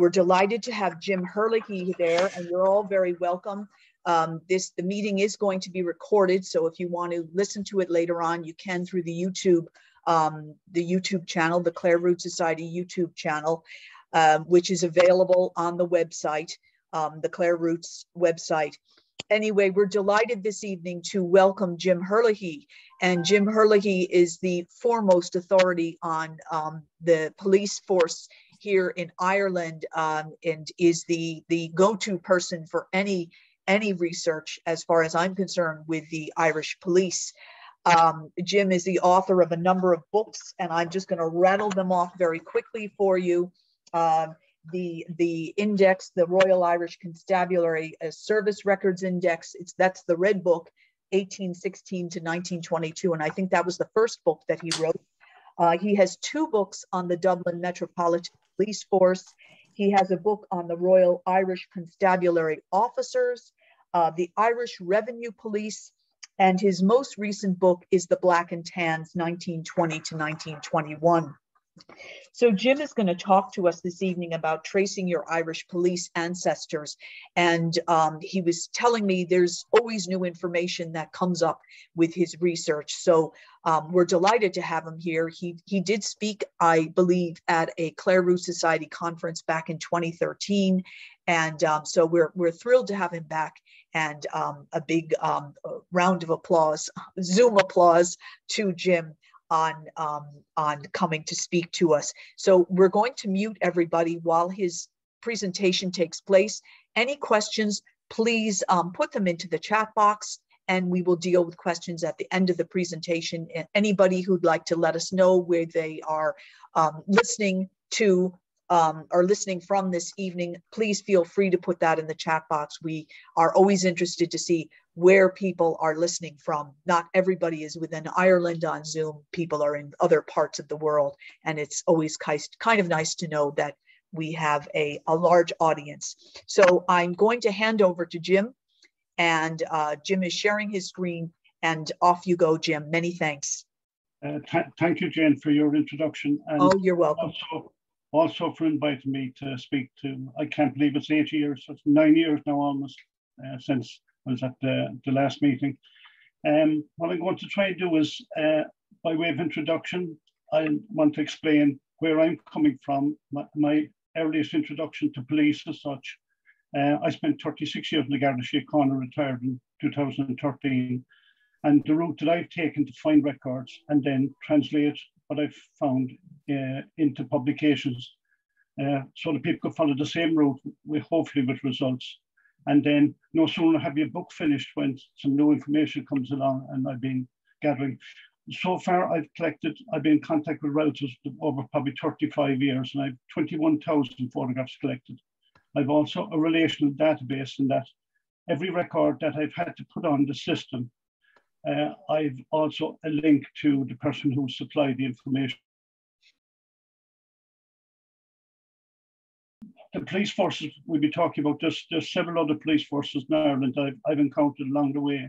we're delighted to have Jim Herlihy there, and you're all very welcome. Um, this the meeting is going to be recorded, so if you want to listen to it later on, you can through the YouTube um, the YouTube channel, the Clare Roots Society YouTube channel, uh, which is available on the website, um, the Clare Roots website. Anyway, we're delighted this evening to welcome Jim Herlihy. And Jim Herlihy is the foremost authority on um, the police force here in Ireland um, and is the, the go-to person for any any research, as far as I'm concerned, with the Irish police. Um, Jim is the author of a number of books, and I'm just going to rattle them off very quickly for you. Um, the the index, the Royal Irish Constabulary uh, Service Records Index. It's that's the red book, 1816 to 1922, and I think that was the first book that he wrote. Uh, he has two books on the Dublin Metropolitan Police Force. He has a book on the Royal Irish Constabulary Officers uh, the Irish Revenue Police, and his most recent book is The Black and Tans 1920 to 1921. So Jim is going to talk to us this evening about tracing your Irish police ancestors. And um, he was telling me there's always new information that comes up with his research. So um, we're delighted to have him here. He, he did speak, I believe, at a Roots Society conference back in 2013. And um, so we're, we're thrilled to have him back and um, a big um, round of applause, Zoom applause to Jim on um, on coming to speak to us. So we're going to mute everybody while his presentation takes place. Any questions, please um, put them into the chat box and we will deal with questions at the end of the presentation. Anybody who'd like to let us know where they are um, listening to um, are listening from this evening, please feel free to put that in the chat box. We are always interested to see where people are listening from. Not everybody is within Ireland on Zoom. People are in other parts of the world. And it's always kind of nice to know that we have a, a large audience. So I'm going to hand over to Jim and uh, Jim is sharing his screen and off you go, Jim. Many thanks. Uh, th thank you, Jane, for your introduction. And oh, you're welcome. Also, also for inviting me to speak to, I can't believe it's eight years, it's nine years now almost uh, since Was at the, the last meeting. Um, what I'm going to try and do is, uh, by way of introduction, I want to explain where I'm coming from, my, my earliest introduction to police as such. Uh, I spent 36 years in the Garda Síochána, retired in 2013. And the route that I've taken to find records and then translate what I've found uh, into publications uh, so that people could follow the same route with hopefully with results. And then no sooner have your book finished when some new information comes along and I've been gathering. So far I've collected, I've been in contact with relatives over probably 35 years and I've 21,000 photographs collected. I've also a relational database in that every record that I've had to put on the system uh, I've also a link to the person who supplied the information. The police forces we'll be talking about, there's, there's several other police forces in Ireland I've, I've encountered along the way.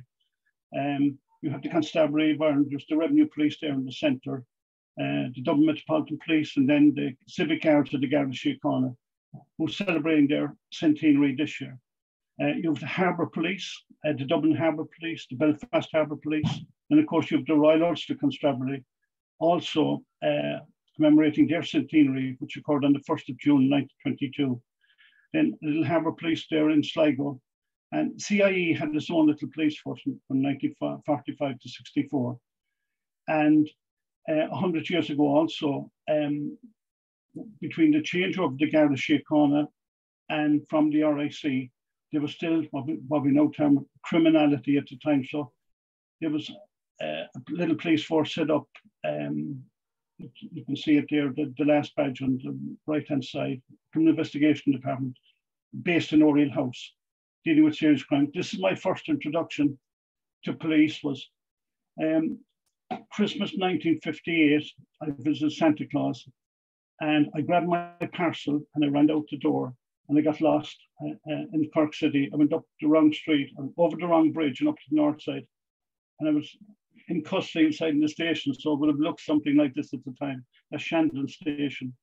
Um, you have the Constabulary of Ireland, there's the Revenue Police there in the centre, uh, the Dublin Metropolitan Police, and then the Civic Guards of the Garda Síochána, who are celebrating their centenary this year. Uh, you have the Harbour Police, uh, the Dublin Harbour Police, the Belfast Harbour Police, and of course you have the Royal Ulster Constabulary, also uh, commemorating their centenary, which occurred on the 1st of June 1922. Then Little Harbour Police there in Sligo, and CIE had its own little police force from 1945 to 64. And uh, 100 years ago also, um, between the change of the Garda Síochána and from the RIC, there was still we know term criminality at the time. So there was uh, a little police force set up. Um, you can see it there, the, the last badge on the right hand side, Criminal Investigation Department, based in Oriel House, dealing with serious crime. This is my first introduction to police was um, Christmas 1958. I visited Santa Claus and I grabbed my parcel and I ran out the door and I got lost uh, uh, in Cork City. I went up the wrong street, and over the wrong bridge, and up to the north side. And I was in custody inside in the station, so it would have looked something like this at the time, a Shandon station.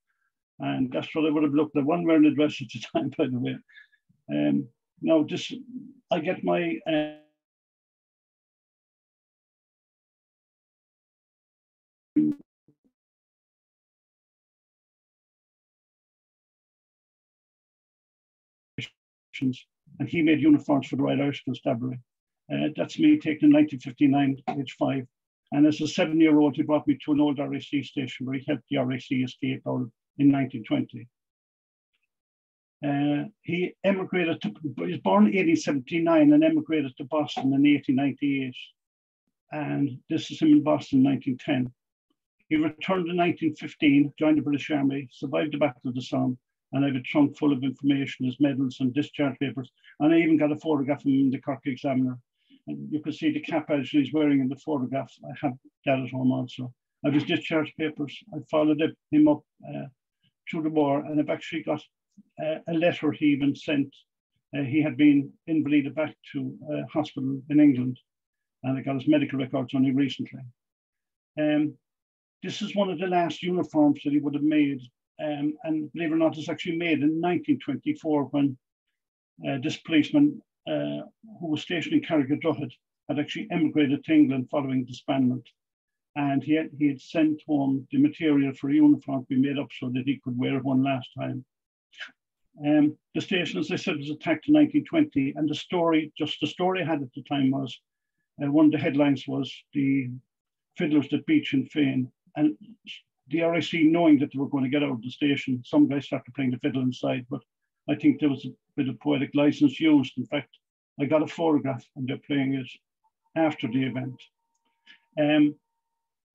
And that's what I would have looked at. One wearing a dress at the time, by the way. Um, now, just I get my uh, and he made uniforms for the Royal Irish Constabulary. Uh, that's me taken in 1959, age five. And as a seven year old, he brought me to an old RIC station where he helped the RIC escape out in 1920. Uh, he emigrated to, he was born in 1879 and emigrated to Boston in 1898. And this is him in Boston in 1910. He returned in 1915, joined the British Army, survived the Battle of the Somme, and I have a trunk full of information, his medals and discharge papers. And I even got a photograph of him in the Cork Examiner. And you can see the cap edge he's wearing in the photograph. I have that at home also. I have his discharge papers. I followed him up uh, through the war, and I've actually got uh, a letter he even sent. Uh, he had been invalided back to a hospital in England, and I got his medical records only recently. Um, this is one of the last uniforms that he would have made um, and believe it or not, it's actually made in 1924 when uh, this policeman uh, who was stationed in Carrigadrohid had actually emigrated to England following disbandment. And he had, he had sent home the material for a uniform to be made up so that he could wear it one last time. Um, the station, as I said, was attacked in 1920. And the story, just the story I had at the time was uh, one of the headlines was the fiddlers that beach in Fane. And the RIC, knowing that they were going to get out of the station, some guys started playing the fiddle inside, but I think there was a of poetic license used. In fact, I got a photograph and they're playing it after the event. Um,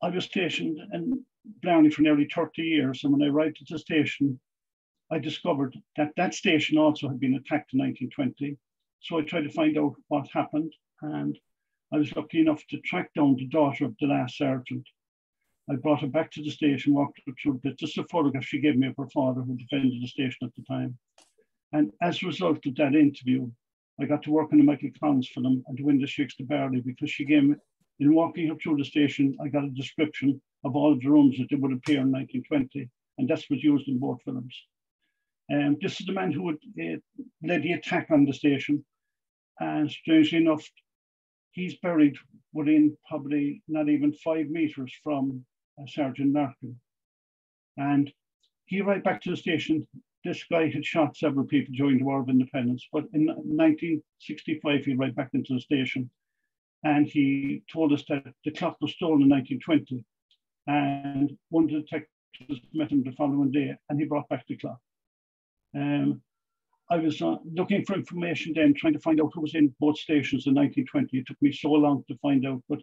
I was stationed in Blarney for nearly 30 years, and when I arrived at the station, I discovered that that station also had been attacked in 1920. So I tried to find out what happened, and I was lucky enough to track down the daughter of the last sergeant I brought her back to the station, walked her through the, just a photograph she gave me of her father who defended the station at the time. And as a result of that interview, I got to work on the Michael Collins film and The Wind that Shakes the Barley because she gave me, in walking her through the station, I got a description of all of the rooms that they would appear in 1920. And that's was used in both films. And um, this is the man who uh, led the attack on the station. And strangely enough, he's buried within probably not even five meters from uh, Sergeant Larkin. And he right back to the station. This guy had shot several people during the War of Independence, but in 1965 he right back into the station, and he told us that the clock was stolen in 1920, and one of the detectives met him the following day, and he brought back the clock. Um, I was uh, looking for information then, trying to find out who was in both stations in 1920. It took me so long to find out, but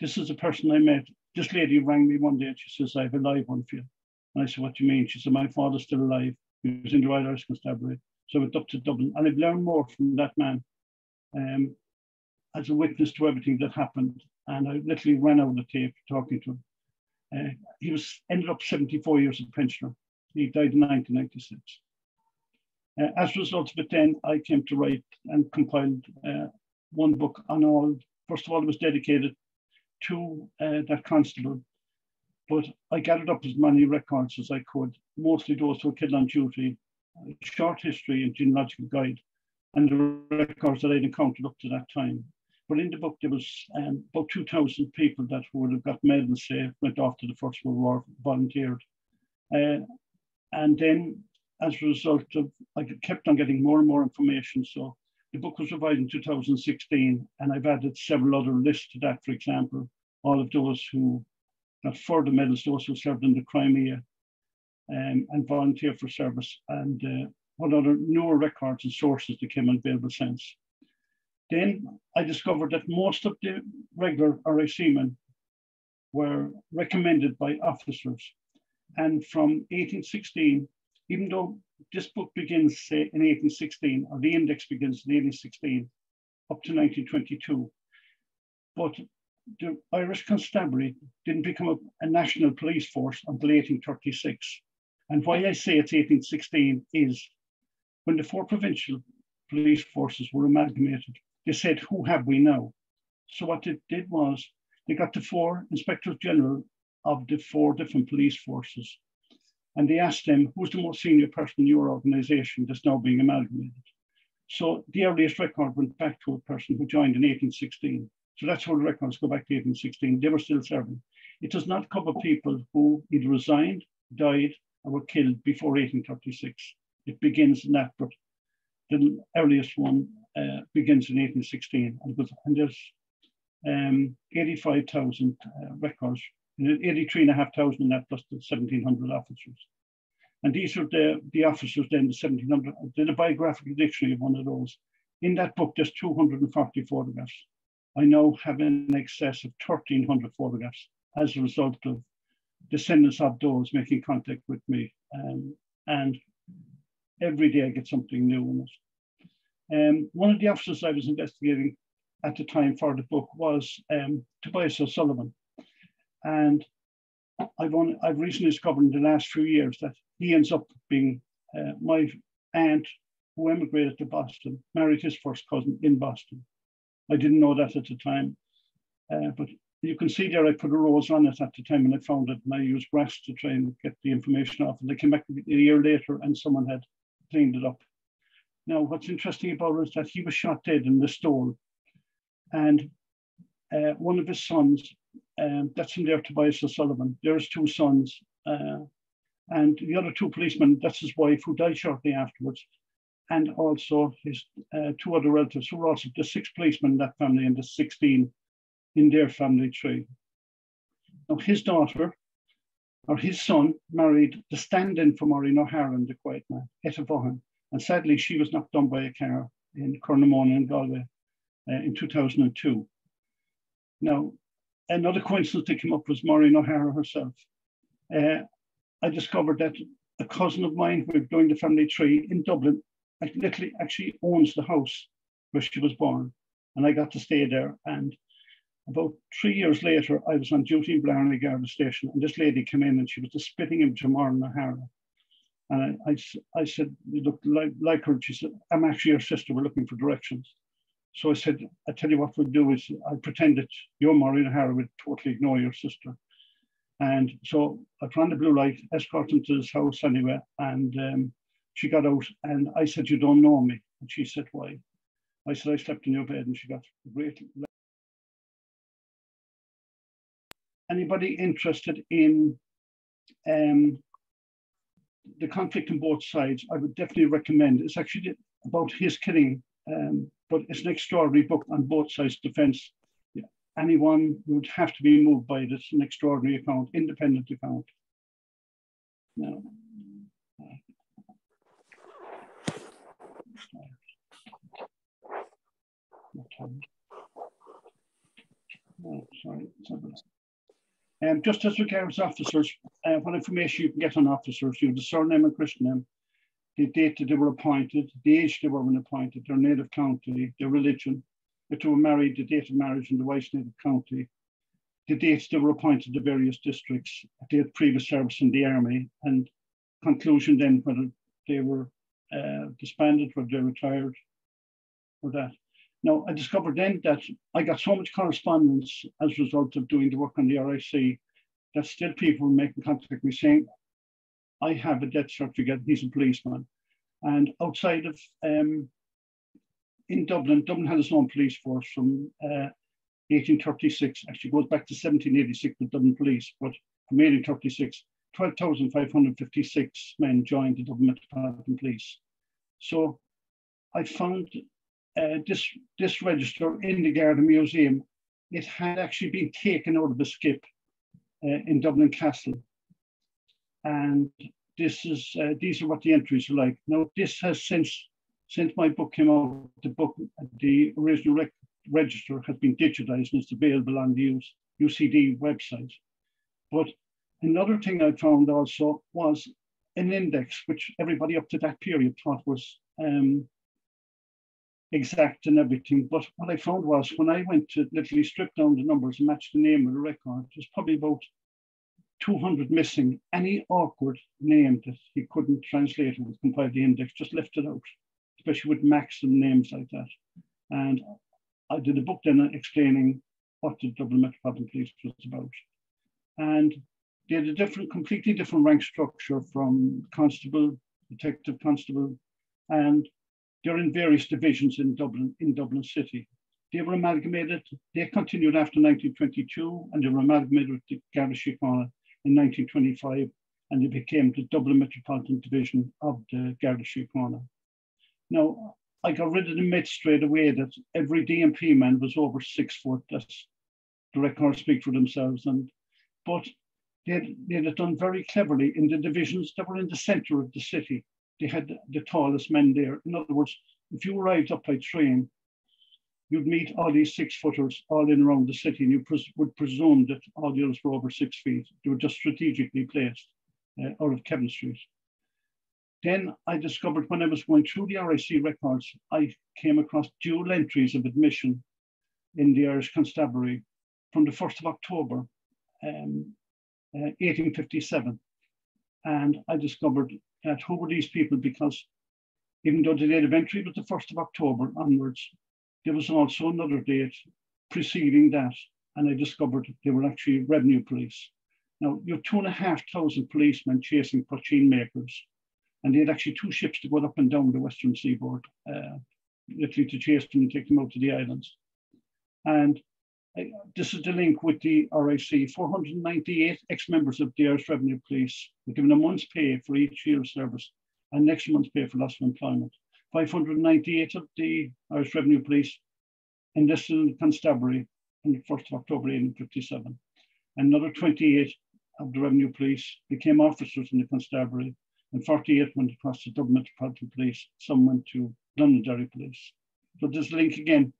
this is a person I met this lady rang me one day and she says, I have a live one for you. And I said, What do you mean? She said, My father's still alive. He was in the Royal Irish Constabulary. So I went up to Dublin and I've learned more from that man um, as a witness to everything that happened. And I literally ran out of the tape talking to him. Uh, he was ended up 74 years a pensioner. He died in 1996. Uh, as a result of it, then I came to write and compiled uh, one book on all. First of all, it was dedicated to uh, that constable. But I gathered up as many records as I could, mostly those who were killed on duty, short history and genealogical guide, and the records that I'd encountered up to that time. But in the book, there was um, about 2,000 people that would have got medals, say, went off to the First World War, volunteered. Uh, and then, as a result of, I kept on getting more and more information. So the book was revised in 2016, and I've added several other lists to that. For example, all of those who further medals, who served in the Crimea um, and volunteered for service, and uh, what other newer records and sources that came available since. Then I discovered that most of the regular RIC men were recommended by officers. And from 1816, even though this book begins, say, in 1816, or the index begins in 1816 up to 1922. But the Irish Constabulary didn't become a, a, national police force until 1836. And why I say it's 1816 is when the four provincial police forces were amalgamated, they said, Who have we now? So what they did was they got the four inspectors general of the four different police forces And they asked them, who's the most senior person in your organization that's now being amalgamated? So the earliest record went back to a person who joined in 1816. So that's how the records go back to 1816. They were still serving. It does not cover people who either resigned, died, or were killed before 1836. It begins in that, but the earliest one uh, begins in 1816 and, goes, and there's um, 85,000 uh, records, 83,500 in that plus the 1,700 officers. And these are the, the officers then, the 1,700, I did a biographical dictionary of one of those. In that book, there's 240 photographs. I now have in excess of 1,300 photographs as a result of descendants of those making contact with me. Um, and every day I get something new in it. Um, one of the officers I was investigating at the time for the book was um, Tobias O'Sullivan. And I've, only, I've recently discovered in the last few years that he ends up being uh, my aunt who emigrated to Boston, married his first cousin in Boston. I didn't know that at the time, uh, but you can see there I put a rose on it at the time and I found it, and I used grass to try and get the information off. And they came back a year later, and someone had cleaned it up. Now, what's interesting about it is that he was shot dead in the stall, and uh, one of his sons, um, that's in there, Tobias O'Sullivan, there's two sons, uh, and the other two policemen, that's his wife, who died shortly afterwards, and also his uh, two other relatives, who were also the six policemen in that family and the 16 in their family tree. Now, his daughter, or his son, married the stand in for Maureen O'Hara, the quiet man, Etta Vaughan. And sadly, she was knocked down by a car in Cornamona in Galway uh, in 2002. Now, another coincidence that came up was Maureen O'Hara herself. Uh, I discovered that a cousin of mine who was doing the family tree in Dublin literally actually owns the house where she was born. And I got to stay there. And about three years later, I was on duty in Blarney Garda Station, and this lady came in and she was just spitting him to Maureen O'Hara. And I, I, I said, you look like, like her. She said, I'm actually your sister. We're looking for directions. So I said, I tell you what we'll do is I pretended you're Maureen O'Hara would totally ignore your sister. And so I ran the blue light, escorted him to his house anyway. And um, she got out and I said, you don't know me. And she said, why? I said, I slept in your bed and she got great. Anybody interested in um, the conflict on both sides, I would definitely recommend. It's actually about his killing, um, but it's an extraordinary book on both sides' defense. Anyone would have to be moved by it. It's an extraordinary account, independent account. Now, Oh, sorry. Um, just as regards officers, uh, what information you can get on officers, you have the surname and Christian name, the date that they were appointed, the age they were when appointed, their native county, their religion, if they were married, the date of marriage in the wife's native county, the dates they were appointed to various districts, had previous service in the army, and conclusion then whether they were uh, disbanded, whether they retired, or that. Now, I discovered then that I got so much correspondence as a result of doing the work on the RIC that still people were making contact with me saying, I have a death certificate, he's a policeman. And outside of, um, in Dublin, Dublin had its own police force from uh, 1836, actually goes back to 1786 with Dublin Police, but from 1836, 12,556 men joined the Dublin Metropolitan Police. So I found uh, this, this register in the Garda Museum, it had actually been taken out of the skip uh, in Dublin Castle. And this is, uh, these are what the entries are like. Now, this has since, since my book came out, the book, the original rec register has been digitized and it's available on the UCD website. But another thing I found also was an index, which everybody up to that period thought was um, exact and everything. But what I found was when I went to literally strip down the numbers and match the name of the record, there's probably about 200 missing. Any awkward name that he couldn't translate and compile the index, just left it out, especially with maximum names like that. And I did a book then explaining what the Dublin Metropolitan Police was about. And they had a different, completely different rank structure from constable, detective constable, and they're in various divisions in Dublin, in Dublin City. They were amalgamated, they continued after 1922, and they were amalgamated with the Garda Síochána in 1925, and they became the Dublin Metropolitan Division of the Garda Síochána. Now, I got rid of the myth straight away that every DMP man was over six foot. That's the records speak for themselves. And but they had, had done very cleverly in the divisions that were in the center of the city. They had the tallest men there. In other words, if you arrived up by train, you'd meet all these six footers all in around the city, and you pres would presume that all the others were over six feet. They were just strategically placed uh, out of Kevin Street. Then I discovered when I was going through the RIC records, I came across dual entries of admission in the Irish Constabulary from the 1st of October um, 1857. Uh, and I discovered that who were these people because even though the date of entry was the 1st of October onwards, there was also another date preceding that. And I discovered they were actually revenue police. Now, you have two and a half thousand policemen chasing poteen makers. And they had actually two ships to go up and down the western seaboard, uh, literally to chase them and take them out to the islands. And this is the link with the RIC. 498 ex-members of the Irish Revenue Police were given a month's pay for each year of service and next month's pay for loss of employment. 598 of the Irish Revenue Police enlisted in the constabulary on the 1st of October 1857. Another 28 of the Revenue Police became officers in the constabulary and 48 went across to Dublin Metropolitan Police. Some went to Londonderry Police. So a link again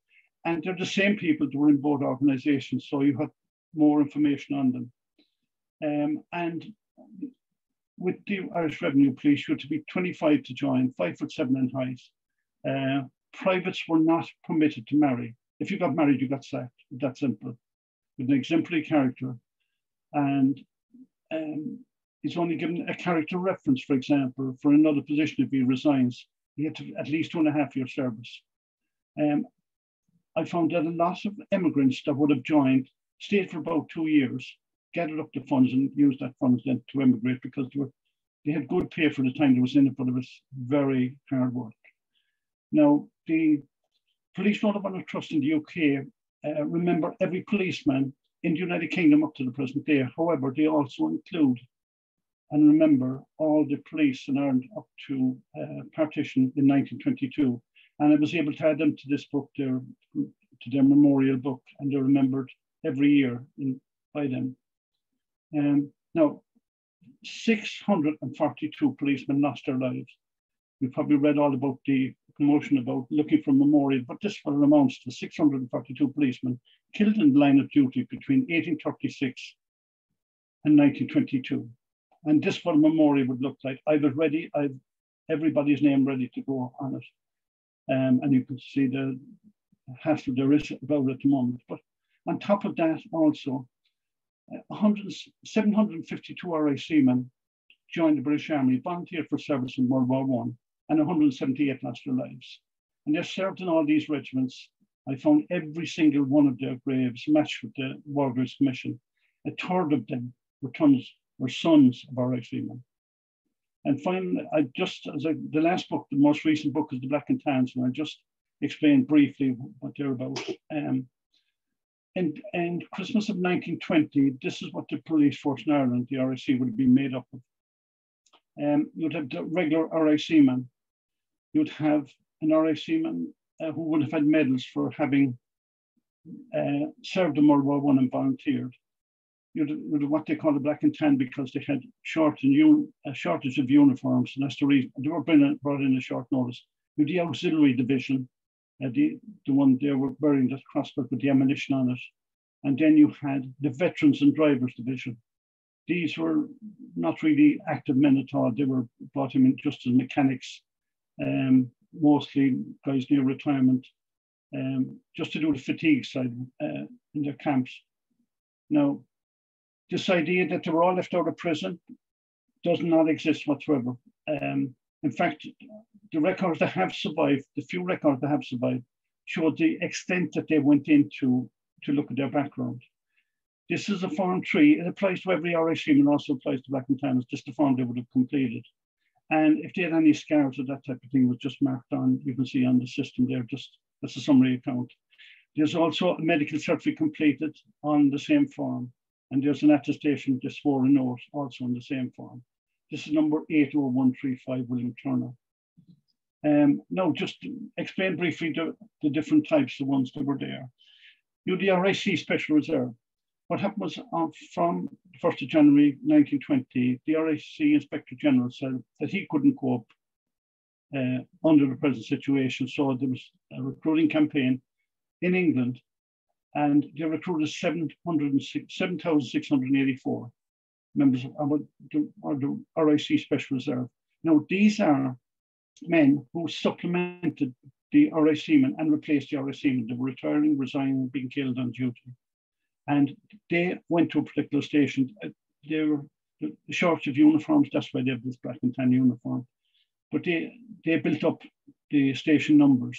and they're the same people that were in both organizations, so you have more information on them. Um, and with the Irish Revenue Police, you had to be 25 to join, five foot seven in height. Uh, privates were not permitted to marry. If you got married, you got sacked. That simple. With an exemplary character, and um, he's only given a character reference, for example, for another position if he resigns. He had to at least two and a half year service. Um, I found that a lot of immigrants that would have joined stayed for about two years, gathered up the funds and used that funds then to immigrate because they, were, they had good pay for the time they was in it, but it was very hard work. Now, the police don't have any trust in the UK. Uh, remember, every policeman in the United Kingdom up to the present day, however, they also include and remember all the police in Ireland up to uh, partition in 1922 and I was able to add them to this book, their, to their memorial book, and they're remembered every year in, by them. Um, now, 642 policemen lost their lives. You've probably read all about the commotion about looking for memorial, but this one amounts to 642 policemen killed in the line of duty between 1836 and 1922. And this a memorial would look like. I it ready, I've everybody's name ready to go on it. Um, and you can see the hassle there is about at the moment. But on top of that, also, uh, 100, 752 RIC men joined the British Army, volunteered for service in World War One, and 178 lost their lives. And they served in all these regiments. I found every single one of their graves matched with the War Graves Commission. A third of them were, tons, were sons of RA men. And finally, I just, as I, the last book, the most recent book is The Black and Tans, and I just explained briefly what they're about. Um, and, and Christmas of 1920, this is what the police force in Ireland, the RIC, would be made up of. Um, you'd have the regular RIC man. You'd have an RIC man uh, who would have had medals for having uh, served in World War One and volunteered you know, what they call the black and tan because they had short and a shortage of uniforms, and that's the reason they were brought in a short notice. You the auxiliary division, uh, the, the one they were wearing that crossbow with the ammunition on it. And then you had the veterans and drivers division. These were not really active men at all. They were brought in just as mechanics, um, mostly guys near retirement, um, just to do the fatigue side uh, in their camps. Now, this idea that they were all left out of prison does not exist whatsoever. Um, in fact, the records that have survived, the few records that have survived, show the extent that they went into to look at their background. This is a Form 3. It applies to every Irish and also applies to Black and Tan. It's just the form they would have completed. And if they had any scars or that type of thing was just marked on, you can see on the system there, just that's a summary account. There's also a medical certificate completed on the same form. And there's an attestation, just sworn note, also on the same form. This is number 80135, William Turner. Um, now, just explain briefly the, the different types, the ones that were there. You the RIC Special Reserve. What happened was uh, from 1st of January 1920, the RIC Inspector General said that he couldn't cope uh, under the present situation. So there was a recruiting campaign in England and they recruited 7,684 members of the, RIC Special Reserve. Now, these are men who supplemented the RIC men and replaced the RIC men. They were retiring, resigning, being killed on duty. And they went to a particular station. Uh, they were short of uniforms, that's why they have this black and tan uniform. But they, they built up the station numbers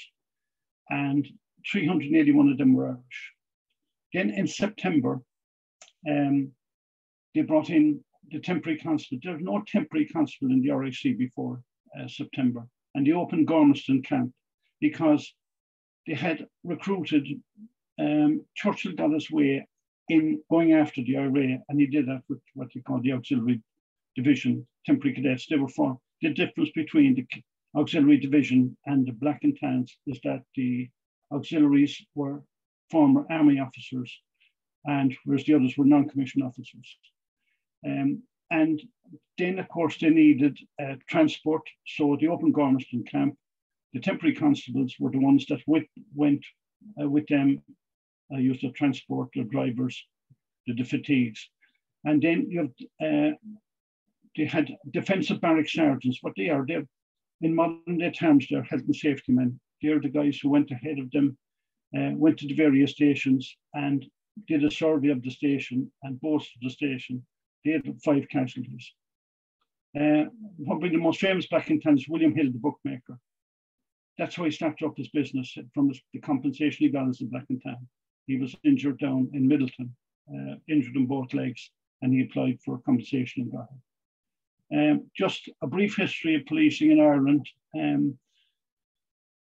and 381 of them were Irish. Then in September, um, they brought in the temporary constable. There was no temporary constable in the RIC before uh, September. And they opened Gormanston camp because they had recruited um, Churchill got his way in going after the IRA, and he did that with what you call the auxiliary division, temporary cadets. They were for the difference between the auxiliary division and the black and tans is that the auxiliaries were former army officers, and whereas the others were non-commissioned officers. Um, and then, of course, they needed uh, transport. So the open Gormanston camp, the temporary constables were the ones that went, went uh, with them, uh, used to transport the drivers, the, the fatigues. And then you have, uh, they had defensive barrack sergeants. What they are, they're in modern day terms, they're health and safety men. They're the guys who went ahead of them, uh, went to the various stations and did a survey of the station and boasted the station they had five casualties. Uh, probably the most famous black in town is William Hill, the bookmaker. That's how he started up his business from the compensation he got a black in town. He was injured down in Midleton, uh, injured in both legs, and he applied for compensation and got it. Um, just a brief history of policing in Ireland. Um,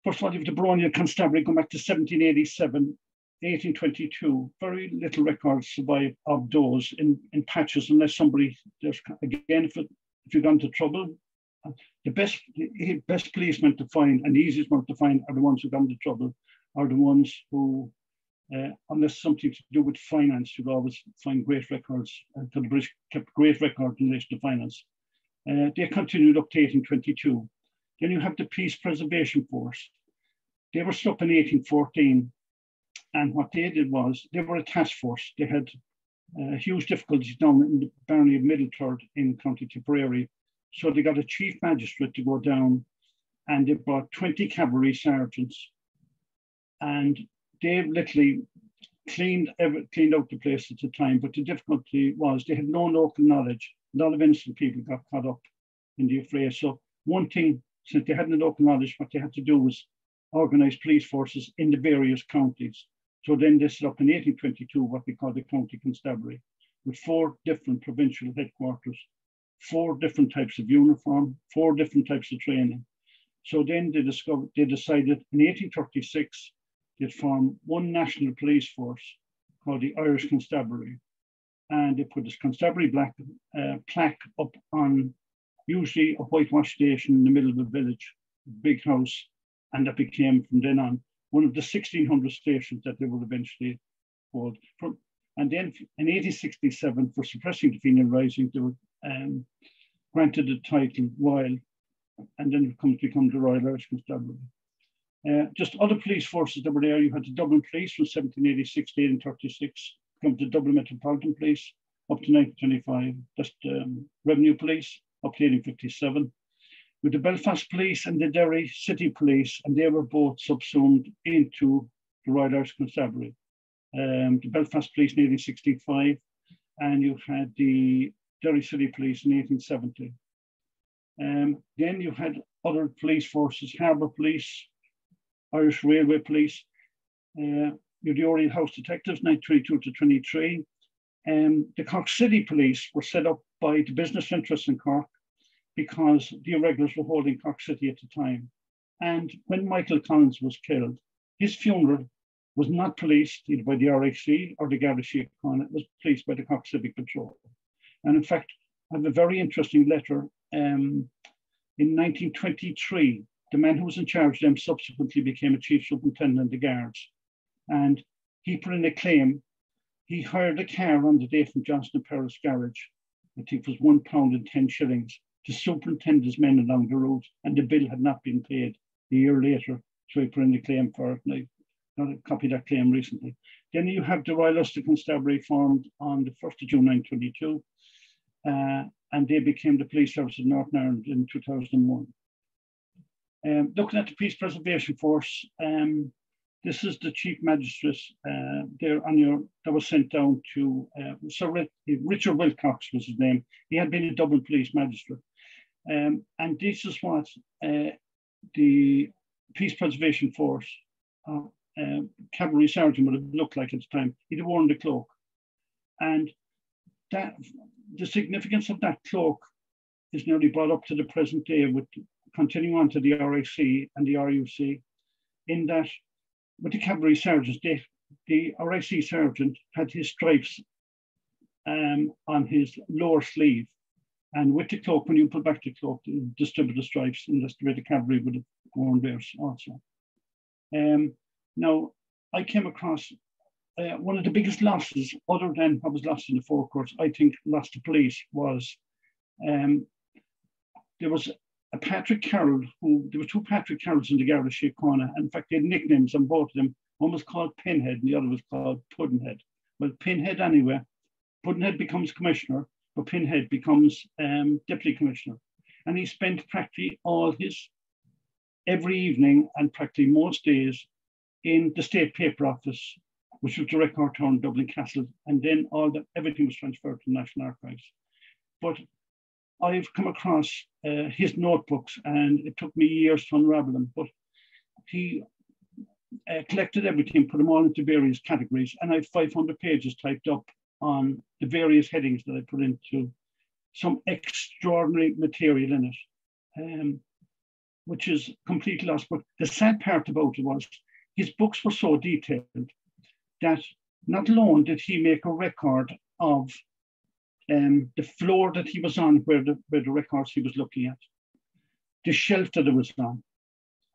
first of all, you have the Baronial Constabulary going back to 1787 1822, very little records survive of those in, in patches unless somebody, there's again, if, it, if you've got into trouble, the best the best policemen to find and the easiest one to find are the ones who got into trouble, are the ones who, uh, unless something to do with finance, you'll always find great records. Uh, the British kept great records in relation to finance. Uh, they continued up to 1822. Then you have the Peace Preservation Force. They were stopped in 1814 and what they did was they were a task force. They had uh, huge difficulties down in the barony of Middlethird in County Tipperary. So they got a chief magistrate to go down and they brought 20 cavalry sergeants. And they literally cleaned every, cleaned out the place at the time. But the difficulty was they had no local knowledge. A lot of innocent people got caught up in the affray. So one thing, since they had no local knowledge, what they had to do was organize police forces in the various counties. So then they set up in 1822 what we call the County Constabulary, with four different provincial headquarters, four different types of uniform, four different types of training. So then they discovered, they decided in 1836 they'd form one national police force called the Irish Constabulary, and they put this constabulary black uh, plaque up on usually a whitewash station in the middle of a village, big house, and that became from then on one of the 1600 stations that they would eventually hold. From, and then in 1867, for suppressing the Fenian Rising, they were um, granted the title Royal, and then it comes to become the Royal Irish Constabulary. Uh, just other police forces that were there, you had the Dublin Police from 1786 to 1836, come to Dublin Metropolitan Police up to 1925, just um, Revenue Police up to 1857 with the Belfast Police and the Derry City Police, and they were both subsumed into the Royal Irish Constabulary. Um, the Belfast Police in 1865, and you had the Derry City Police in 1870. Um, then you had other police forces, Harbour Police, Irish Railway Police, uh, you the Oriel House Detectives, 1922 to 23, Um, the Cork City Police were set up by the business interests in Cork because the irregulars were holding Cork City at the time. And when Michael Collins was killed, his funeral was not policed either by the RHC or the Garda it was policed by the Cork Civic Patrol. And in fact, I have a very interesting letter. Um, in 1923, the man who was in charge of them subsequently became a chief superintendent of the guards. And he put in a claim. He hired a car on the day from Johnston Paris garage. I think it was one pound and 10 shillings to superintend his men along the route. And the bill had not been paid a year later. So he put in the claim for it. And I a copy of that claim recently. Then you have the Royal Ulster Constabulary formed on the 1st of June 1922. Uh, and they became the police service of Northern Ireland in 2001. Um, looking at the Peace Preservation Force, um, this is the chief magistrate uh, there on your that was sent down to uh, Sir Richard Willcocks was his name. He had been a Dublin police magistrate, um, and this is what uh, the Peace Preservation Force uh, uh, cavalry sergeant would have looked like at the time. He'd have worn the cloak, and that the significance of that cloak is nearly brought up to the present day with continuing on to the RIC and the RUC, in that with the cavalry sergeants, they, the RIC sergeant had his stripes um, on his lower sleeve. And with the cloak, when you put back the cloak, distribute the stripes, and that's the way the cavalry would have worn theirs also. Um, now, I came across uh, one of the biggest losses, other than what was lost in the Four Courts, I think lost to police was um, there was a Patrick Carroll who there were two Patrick Carrolls in the Garda Síochána. In fact, they had nicknames on both of them. One was called Pinhead and the other was called Puddinhead. Well, Pinhead anyway. Puddinhead becomes commissioner, but Pinhead becomes um, deputy commissioner. And he spent practically all his every evening and practically most days in the state paper office which was the record town Dublin Castle, and then all the everything was transferred to the National Archives. But I've come across uh, his notebooks, and it took me years to unravel them. But he uh, collected everything, put them all into various categories, and I have 500 pages typed up on the various headings that I put into some extraordinary material in it, um, which is completely lost. But the sad part about it was his books were so detailed that not alone did he make a record of um, the floor that he was on, where the, where the records he was looking at, the shelf that it was on,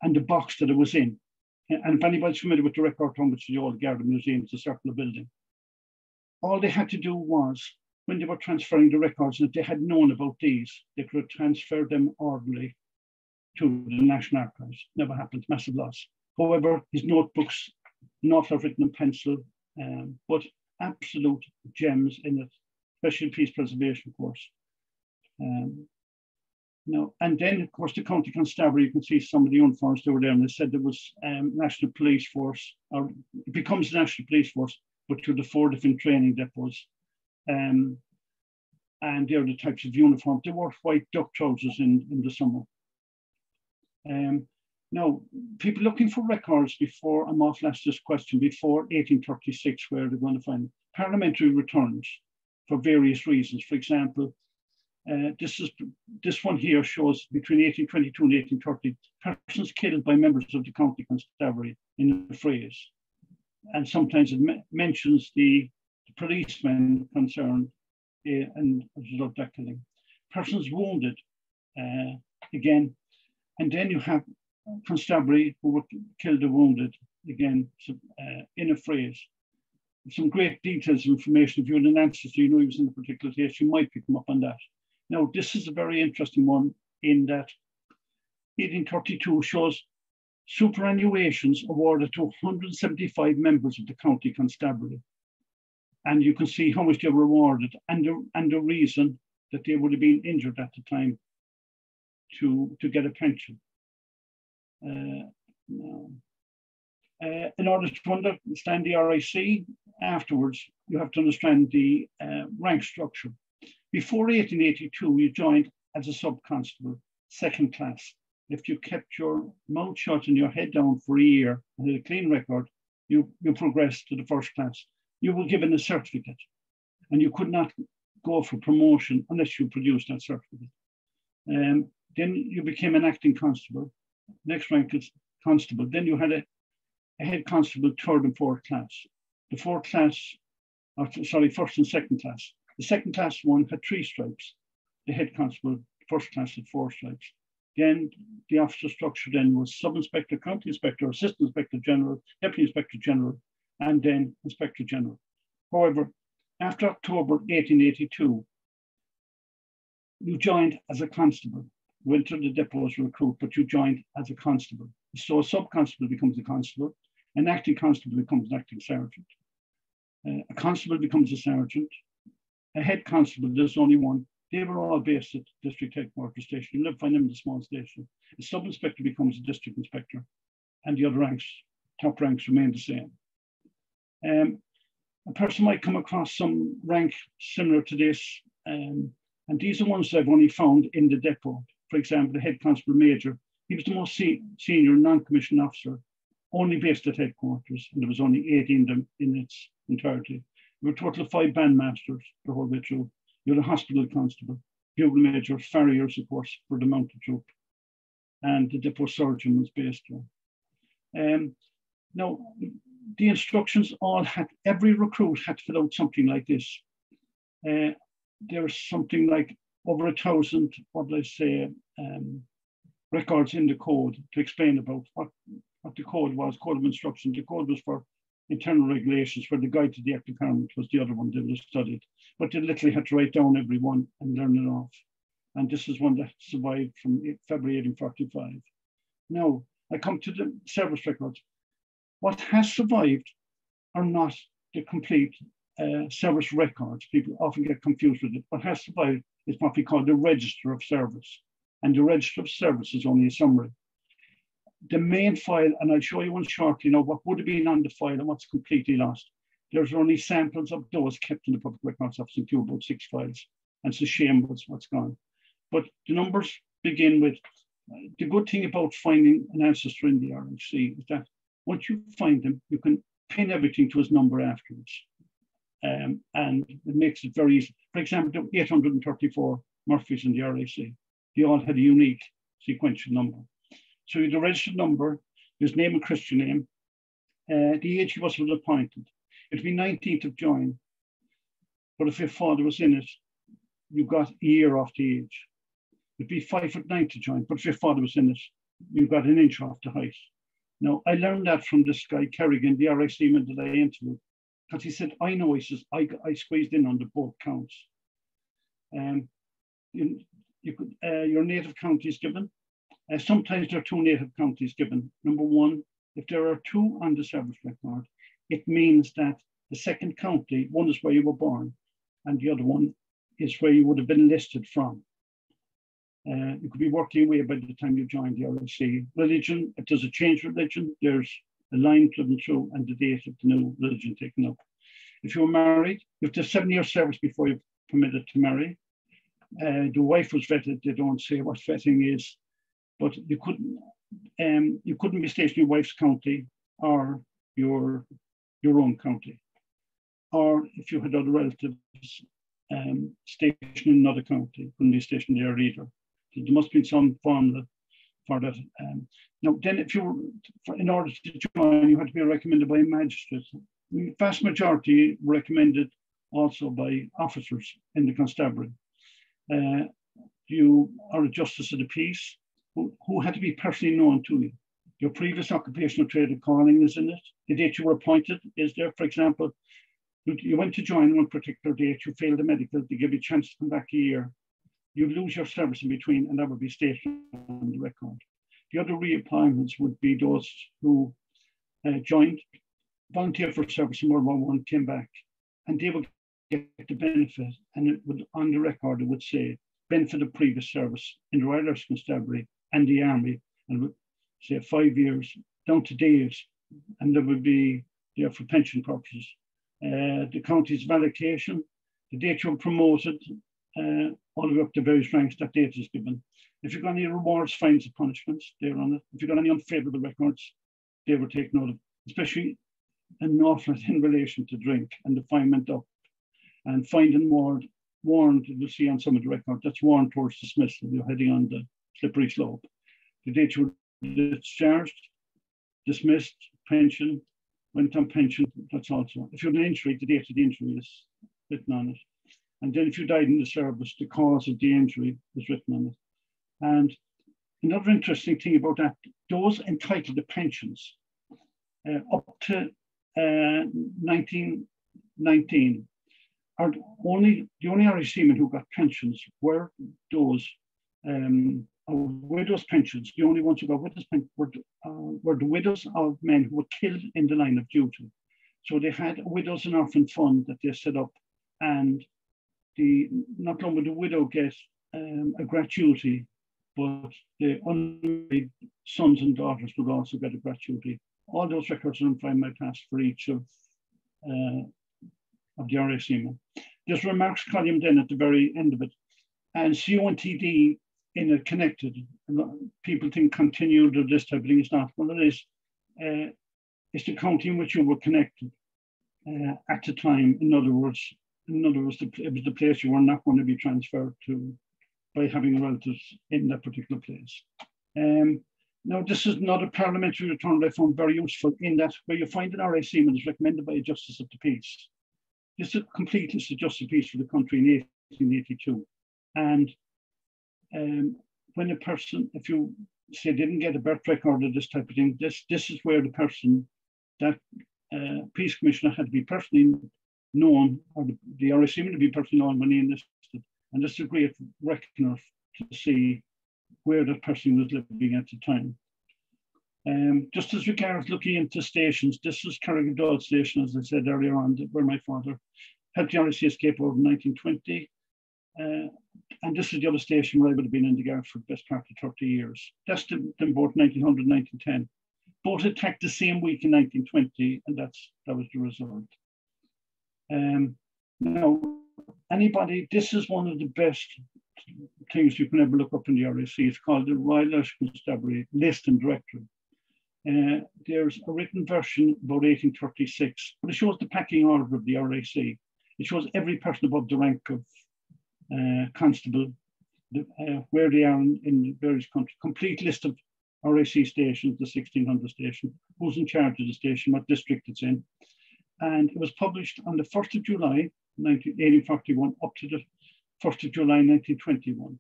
and the box that it was in. And if anybody's familiar with the record room, which is the old Garda Museum, it's a circular building, all they had to do was, when they were transferring the records, that they had known about these, they could have transferred them ordinarily to the National Archives. Never happened, massive loss. However, his notebooks not have written in pencil, um, but absolute gems in it, especially peace preservation of course. Um, no, and then of course the county constabulary, you can see some of the uniforms that were there, and they said there was um, national police force, or it becomes national police force, but the four different training depots. Um, and they're the types of uniform. They wore white duck trousers in, in the summer. Um, now, people looking for records before, I'm off last this question, before 1836, where they're going to find parliamentary returns for various reasons. For example, uh, this is this one here shows between 1822 and 1830 persons killed by members of the county constabulary in the phrase, and sometimes it mentions the, the policemen concerned uh, and as a result that killing. Persons wounded, uh, again, and then you have constabulary who were killed or wounded, again, uh, in a phrase. Some great details of information. If you had an so you know he was in a particular case, you might pick him up on that. Now, this is a very interesting one in that 1832 shows superannuations awarded to 175 members of the county constabulary. And you can see how much they were awarded and the, and the reason that they would have been injured at the time to, to get a pension. Uh, uh, in order to understand the RIC afterwards, you have to understand the uh, rank structure. Before 1882, you joined as a sub-constable, second class. If you kept your mouth shut and your head down for a year and had a clean record, you, you progressed to the first class. You were given a certificate. and you could not go for promotion unless you produced that certificate. Um, then you became an acting constable. Next rank is constable. Then you had a, a head constable, third and fourth class. The fourth class, or sorry, first and second class. The second class one had three stripes. The head constable, first class had four stripes. Again, the officer structure then was sub-inspector, county inspector, assistant inspector general, deputy inspector general, and then inspector general. However, after October 1882, you joined as a constable. Went to the depot as a recruit, but you joined as a constable. So a sub-constable becomes a constable, an acting constable becomes an acting sergeant. Uh, a constable becomes a sergeant. A head constable, there's only one. They were all based at District Headquarters Station. You never find them in the small station. A sub-inspector becomes a district inspector, and the other ranks, top ranks remain the same. Um, a person might come across some rank similar to this, um, and these are ones I've only found in the depot. For example, the head constable major, he was the most se senior non-commissioned officer, only based at headquarters, and there was only 18 of them in its entirety. There were a total of five bandmasters the whole way through. You had a hospital constable, bugle major, farriers, of course, for the mounted troop, and the depot surgeon was based there. Um, now, the instructions all had, every recruit had to fill out something like this. Uh, there's something like over a thousand, what I say, um, records in the code to explain about what, what the code was, code of instruction. The code was for internal regulations, where the guide to the act of parliament was the other one they was studied. But they literally had to write down every one and learn it off. And this is one that survived from February 1845. Now, I come to the service records. What has survived are not the complete uh, service records. People often get confused with it. What has survived is what we call the register of service. And the register of service is only a summary. The main file, and I'll show you one shortly now, what would have been on the file and what's completely lost. There's only samples of those kept in the Public Records Office, in two about six files. And it's a shame what's, what's gone. But the numbers begin with uh, the good thing about finding an ancestor in the RIC is that once you find them, you can pin everything to his number afterwards. Um, and it makes it very easy. For example, 834 Murphys in the RIC, they all had a unique sequential number. So the registered number, his name and Christian name, uh, the age he was appointed. It'd be 19th of June, but if your father was in it, you got a year off the age. It'd be five foot nine to join, but if your father was in it, you got an inch off the height. Now, I learned that from this guy, Kerrigan, the RIC man that I interviewed, because he said, I know, he says, I, I squeezed in on the both counts. Um, you, you could, uh, your native county is given. Uh, sometimes there are two native counties given. Number one, if there are two on the service record, it means that the second county, one is where you were born, and the other one is where you would have been listed from. Uh, you could be working away by the time you join the RIC. Religion, if there's a change religion, there's a line driven through and the date of the new religion taken up. If you're married, you have to seven years service before you're permitted to marry. Uh, the wife was vetted, they don't say what vetting is, but you couldn't um, you couldn't be stationed in your wife's county or your your own county. Or if you had other relatives um, stationed in another county, couldn't be stationed there either. There must be some formula for that. Um, now, then, if you were, in order to join, you had to be recommended by a magistrate. The vast majority recommended also by officers in the constabulary. Uh, you are a justice of the peace who, had to be personally known to you. Your previous occupational trade of calling is in it. The date you were appointed is there. For example, you went to join one particular date, you failed the medical, they give you a chance to come back a year you lose your service in between, and that would be stated on the record. The other reappointments would be those who uh, joined, volunteered for service in World War One, came back, and they would get the benefit, and it would on the record it would say benefit of previous service in the Royal Irish Constabulary and the Army, and say five years down to days, and there would be there for pension purposes. Uh, the county's allocation, the date you were promoted, uh, all the way up to various ranks that data is given. If you've got any rewards, fines, or punishments, they're on it. If you've got any unfavorable records, they will take note of, especially an awful in relation to drink and the fine went up. and finding warrant, warrant you'll see on some of the records, that's warrant towards dismissal. You're heading on the slippery slope. The date you were discharged, dismissed, pension, went on pension, that's also. If you had an injury, the date of the injury is written on it. And then if you died in the service, the cause of the injury is written on it. And another interesting thing about that, those entitled to pensions uh, up to uh, 1919 are only the only Irish seamen who got pensions were those um, widows' pensions. The only ones who got widows' pensions were, uh, were the widows of men who were killed in the line of duty. So they had a widows and orphan fund that they set up, and the not only would the widow get um, a gratuity, but the unmarried sons and daughters would also get a gratuity. All those records are in Find My Past for each of, uh, of the RIC men. There's remarks column then at the very end of it. And CONTD in it connected. People think continued or this type of thing. It's not. Well, it is. Uh, it's the county in which you were connected uh, at the time. In other words, in other words, it was the place you were not going to be transferred to by having relatives in that particular place. Um, now, this is not a parliamentary return I found very useful in that where you find an RIC man is recommended by a Justice of the Peace. This is a complete Justice of Peace for the country in 1882. And um, when a person, if you say didn't get a birth record or this type of thing, this, this is where the person, that uh, Peace Commissioner had to be personally known, or the, the RIC to be personally known when he enlisted. And this is a great reckoner to see where that person was living at the time. Um, just as regards looking into stations, this is Carrigadal Station, as I said earlier on, where my father helped the RIC escape over in 1920. Uh, and this is the other station where I would have been in the guard for the best part of 30 years. That's the, the both 1900 1910. Both attacked the same week in 1920, and that's that was the result. Um, now, anybody, this is one of the best things you can ever look up in the RIC. It's called the Royal Irish Constabulary List and Directory. Uh, there's a written version about 1836, but it shows the packing order of the RIC. It shows every person above the rank of constable, the, uh, where they are in, in various countries. Complete list of RIC stations, the 1600 station, who's in charge of the station, what district it's in, and it was published on the 1st of July 1841 up to the 1st of July 1921.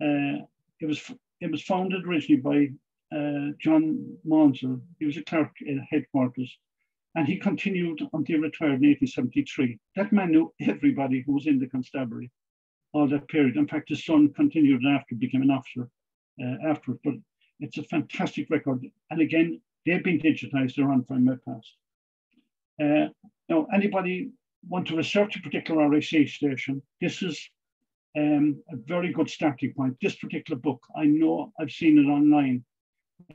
Uh, it was it was founded originally by uh, John Monser. He was a clerk in headquarters, and he continued until he retired in 1873. That man knew everybody who was in the constabulary all that period. In fact, his son continued after became an officer uh, afterwards. But it's a fantastic record, and again, they've been digitized. They're on My Past. Uh, now, anybody want to research a particular RIC station, this is um, a very good starting point. This particular book, I know I've seen it online.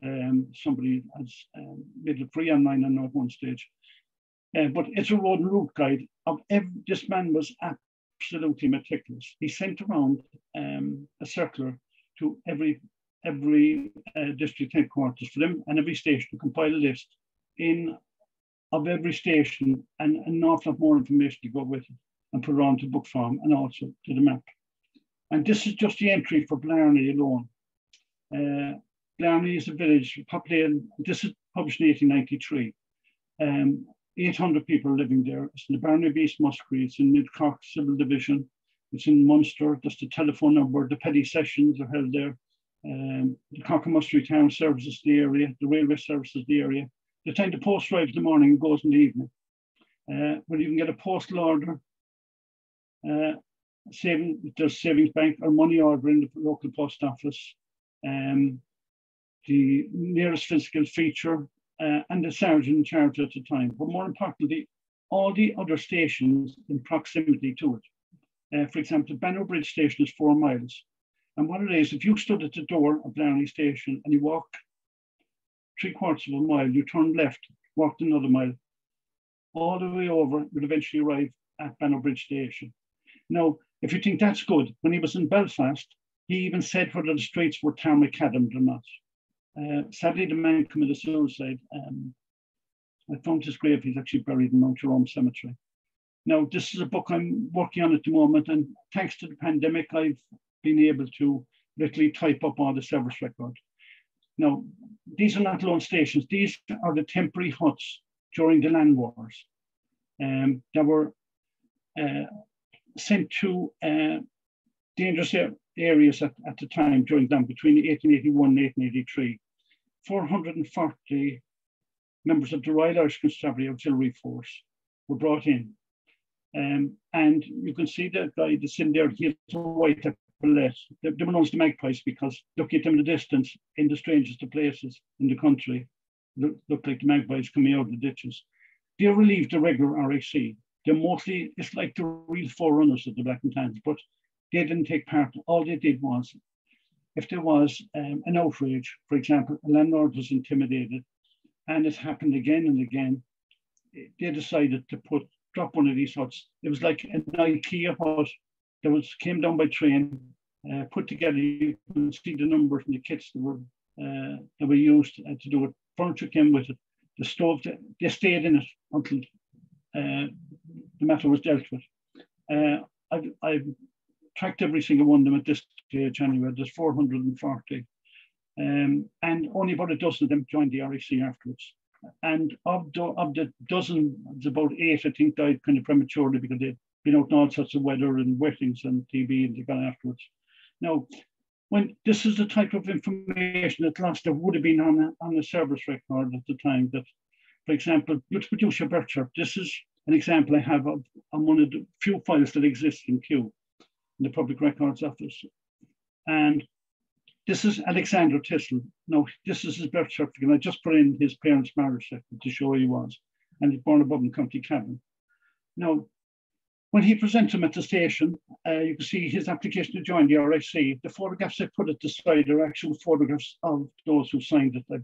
Um, somebody has um, made it free online, I know at one stage. Uh, but it's a road and route guide of every, this man was absolutely meticulous. He sent around um, a circular to every every uh, district headquarters for them and every station to compile a list in of every station and an awful lot more information to go with it and put it on to book form and also to the map. And this is just the entry for Blarney alone. Uh, Blarney is a village populated, this is published in 1893. Um, 800 people living there. It's in the Barnaby East Muskerry, it's in Mid Cork Civil Division, it's in Munster, that's the telephone number, the petty sessions are held there. Um, the Cork and Town services the area, the railway services the area, the time the post arrives in the morning and goes in the evening. Uh, where you can get a postal order, uh, saving, there's savings bank or money order in the local post office. Um, the nearest physical feature uh, and the sergeant in charge at the time. But more importantly, all the other stations in proximity to it. Uh, for example, Banner Bridge Station is four miles. And what it is, if you stood at the door of Blarney Station and you walk three quarters of a mile, you turn left, walked another mile, all the way over, you'll eventually arrive at Banner Bridge Station. Now, if you think that's good, when he was in Belfast, he even said whether the streets were tarmac or not. Uh, sadly, the man committed suicide. Um, I found his grave, he's actually buried in Mount Jerome Cemetery. Now, this is a book I'm working on at the moment, and thanks to the pandemic, I've been able to literally type up all the service record. Now, these are not lone stations. These are the temporary huts during the land wars um, that were uh, sent to uh, dangerous areas at, at the time during them between 1881 and 1883. 440 members of the Royal Irish Constabulary Auxiliary Force were brought in. Um, and you can see the guy that's in there, he has a white epaulet. They, they were known as the magpies because looking at them in the distance, in the strangest of places in the country, look, look like the magpies coming out of the ditches. They relieved the regular RIC. They're mostly, it's like the real forerunners of the Black and Tans, but they didn't take part. All they did was, if there was um, an outrage, for example, a landlord was intimidated, and it happened again and again, they decided to put drop one of these huts. It was like an IKEA hut that was came down by train, uh, put together. You can see the numbers and the kits that were uh, that were used uh, to do it. Furniture came with it. The stove, they stayed in it until uh, the matter was dealt with. Uh, I've, I've tracked every single one of them at this anyway. There's 440. Um, and only about a dozen of them joined the RIC afterwards. And of the, of the dozen, it's about eight, I think, died kind of prematurely because they'd been out in all sorts of weather and wettings and TB and they got afterwards. Now, when this is the type of information that last there would have been on on a service record at the time that, for example, let's produce your birth chart. This is an example I have of on one of the few files that exist in Kew, in the Public Records Office. And this is Alexander Tissel. No, this is his birth certificate. I just put in his parents' marriage certificate to show he was. And he's born above in County Cavan. Now, when he presents him at the station, uh, you can see his application to join the RIC. The photographs I put at the side are actual photographs of those who signed it.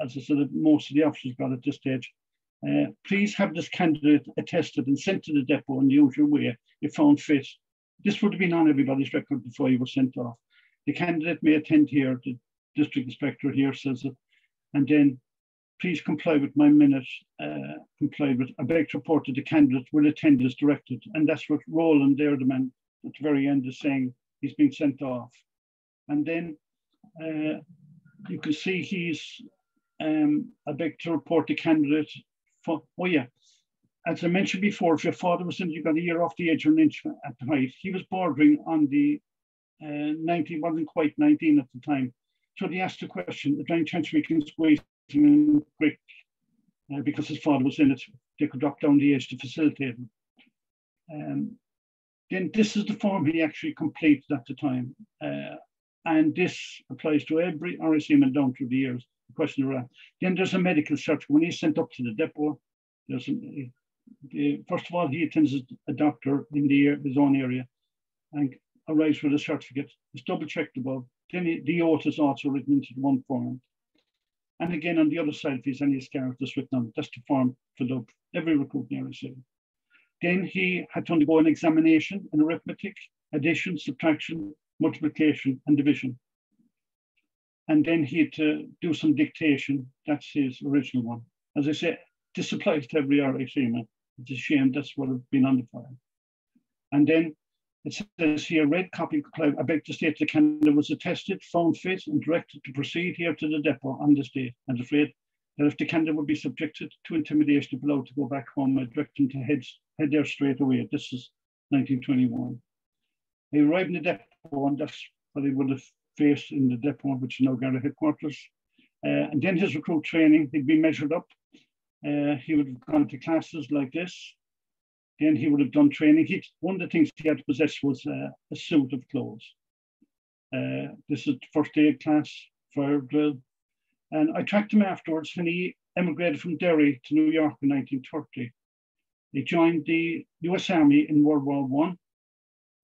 As I said, most of the officers got at this stage. Uh, please have this candidate attested and sent to the depot in the usual way if found fit. This would have been on everybody's record before he was sent off. The candidate may attend here, the district inspector here says it, and then please comply with my minute, uh, comply with, I beg to report that the candidate will attend as directed. And that's what Roland there, the man at the very end is saying he's been sent off. And then uh, you can see he's, um, I beg to report the candidate for, oh yeah, as I mentioned before, if your father was in, you got a year off the age of an inch at the height, he was bordering on the uh, 19, wasn't quite 19 at the time. So he asked the question, the Blind Chancery can squeeze him in quick uh, because his father was in it. They could drop down the age to facilitate him. Um, then this is the form he actually completed at the time. Uh, and this applies to every RSM down through the years. The question around. Then there's a medical search. When he's sent up to the depot, there's a, first of all, he attends a doctor in the, his own area and arrives with a certificate. It's double checked above. Then the oath is also written into the one form. And again, on the other side, if there's any scarf that's written on that's the form filled up every recruit near received. Then he had to undergo an examination in arithmetic, addition, subtraction, multiplication, and division. And then he had to do some dictation. That's his original one. As I say, to every RIC man. It's a shame that's what have been under fire. And then it says here, red copy, I beg to state the candidate was attested, found fit, and directed to proceed here to the depot on this day. I'm afraid that if the candidate would be subjected to intimidation below to go back home, I direct him to head, head there straight away. This is 1921. He arrived in the depot, and that's what he would have faced in the depot, which is now Garda headquarters. Uh, and then his recruit training, he'd be measured up. Uh, he would have gone to classes like this, then he would have done training. He, one of the things he had to possess was uh, a suit of clothes. Uh, this is first aid class, fire drill. And I tracked him afterwards when he emigrated from Derry to New York in 1930. He joined the US Army in World War One.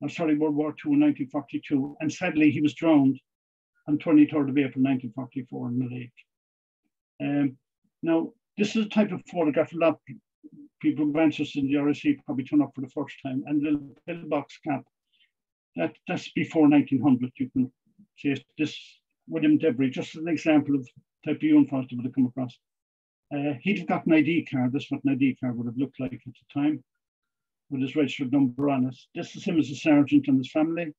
I'm sorry, World War II in 1942. And sadly, he was drowned on 23rd of April 1944 in the lake. Um, now, this is a type of photograph a lot people who interested in the RIC probably turn up for the first time. And the pillbox cap, that, that's before 1900. You can say this William Debris, just an example of type of uniforms that would have come across. Uh, he'd have got an ID card. That's what an ID card would have looked like at the time. with his registered number on it. This is him as a sergeant and his family.